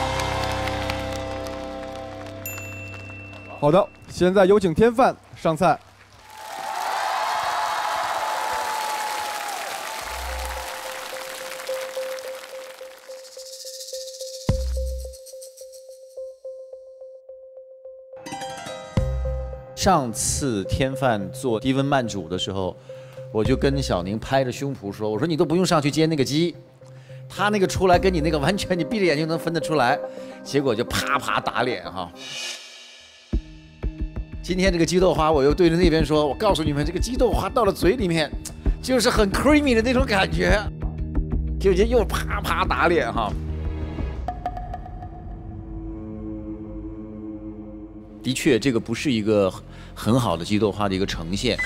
好的，现在有请天饭上菜。上次天饭做低温慢煮的时候，我就跟小宁拍着胸脯说：“我说你都不用上去煎那个鸡，他那个出来跟你那个完全你闭着眼睛能分得出来。”结果就啪啪打脸哈。今天这个鸡豆花，我又对着那边说：“我告诉你们，这个鸡豆花到了嘴里面，就是很 creamy 的那种感觉。”就就又啪啪打脸哈。的确，这个不是一个很好的鸡豆花的一个呈现。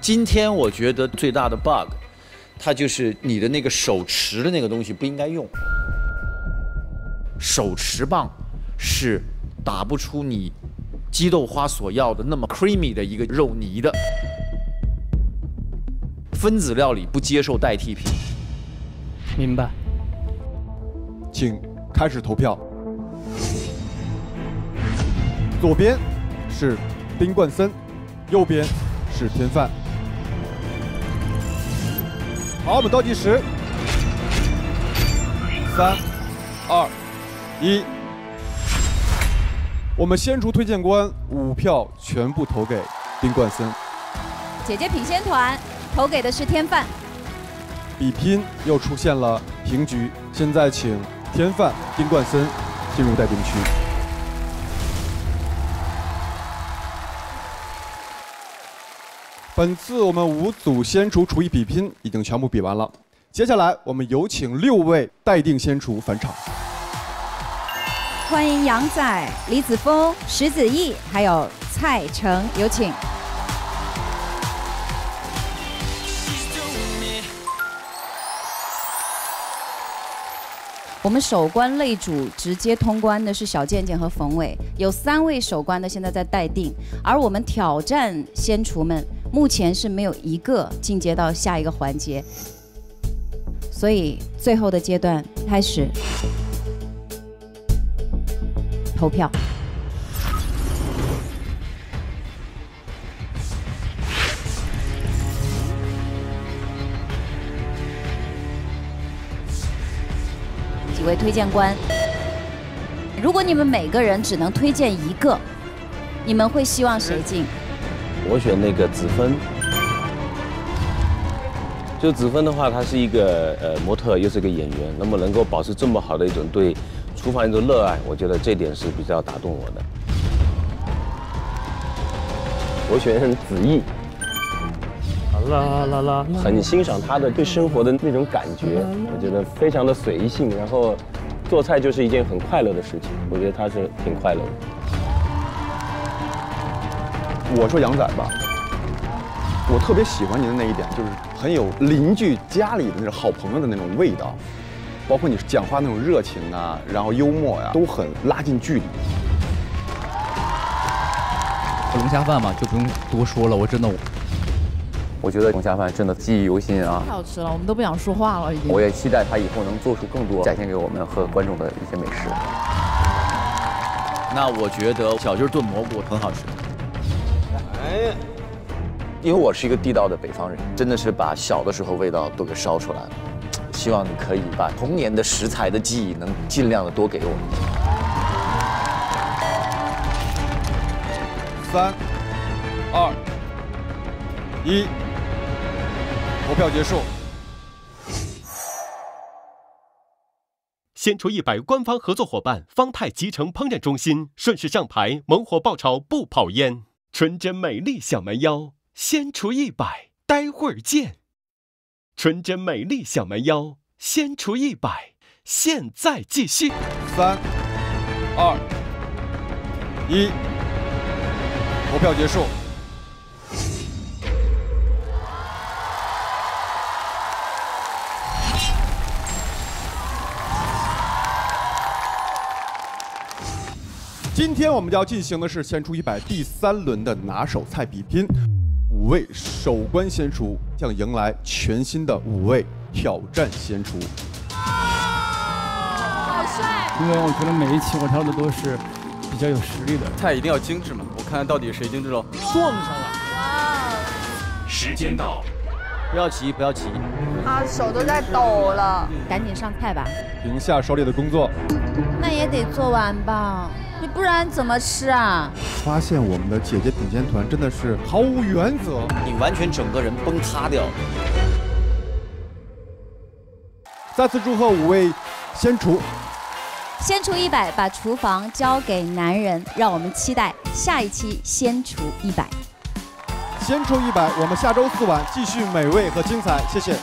今天我觉得最大的 bug，它就是你的那个手持的那个东西不应该用。手持棒是打不出你鸡豆花所要的那么 creamy 的一个肉泥的。分子料理不接受代替品。明白。请开始投票。左边是丁冠森，右边是天饭。好，我们倒计时，三、二、一。我们先厨推荐官五票全部投给丁冠森，姐姐品鲜团投给的是天饭。比拼又出现了平局，现在请天饭、丁冠森进入待定区。本次我们五组先厨厨艺比拼已经全部比完了，接下来我们有请六位待定先厨返场。欢迎杨仔、李子峰、石子毅，还有蔡成，有请。我们首关擂主直接通关的是小健健和冯伟，有三位首关的现在在待定，而我们挑战先厨们目前是没有一个进阶到下一个环节，所以最后的阶段开始投票。几位推荐官，如果你们每个人只能推荐一个，你们会希望谁进？我选那个子芬。就子芬的话，她是一个呃模特，又是个演员，那么能够保持这么好的一种对厨房一种热爱，我觉得这点是比较打动我的。我选子毅。啦啦啦，很欣赏他的对生活的那种感觉，我觉得非常的随性，然后做菜就是一件很快乐的事情，我觉得他是挺快乐的。我说杨仔吧，我特别喜欢您的那一点，就是很有邻居家里的那种好朋友的那种味道，包括你讲话那种热情啊，然后幽默呀、都很拉近距离。龙虾饭嘛，就不用多说了，我真的。我觉得龙虾饭真的记忆犹新啊！太好吃了，我们都不想说话了已经。我也期待他以后能做出更多展现给我们和观众的一些美食。那我觉得小鸡炖蘑菇很好吃。哎，因为我是一个地道的北方人，真的是把小的时候味道都给烧出来了。希望你可以把童年的食材的记忆能尽量的多给我。三、二、一。投票结束。先厨一百官方合作伙伴方太集成烹饪中心顺势上牌，猛火爆炒不跑烟，纯真美丽小蛮腰，先除一百，待会儿见。纯真美丽小蛮腰，先除一百，现在继续。三、二、一，投票结束。今天我们要进行的是先出一百第三轮的拿手菜比拼，五位首关先厨将迎来全新的五位挑战先厨。好帅！因为我觉得每一期我挑的都是比较有实力的菜，一定要精致嘛。我看看到底谁精致了。撞上了！时间到，不要急，不要急。啊，手都在抖了，赶紧上菜吧。停下手里的工作。那也得做完吧。你不然怎么吃啊？发现我们的姐姐品鉴团真的是毫无原则，你完全整个人崩塌掉。再次祝贺五位先厨。先厨一百，把厨房交给男人，让我们期待下一期先厨一百。先厨一百，我们下周四晚继续美味和精彩，谢谢。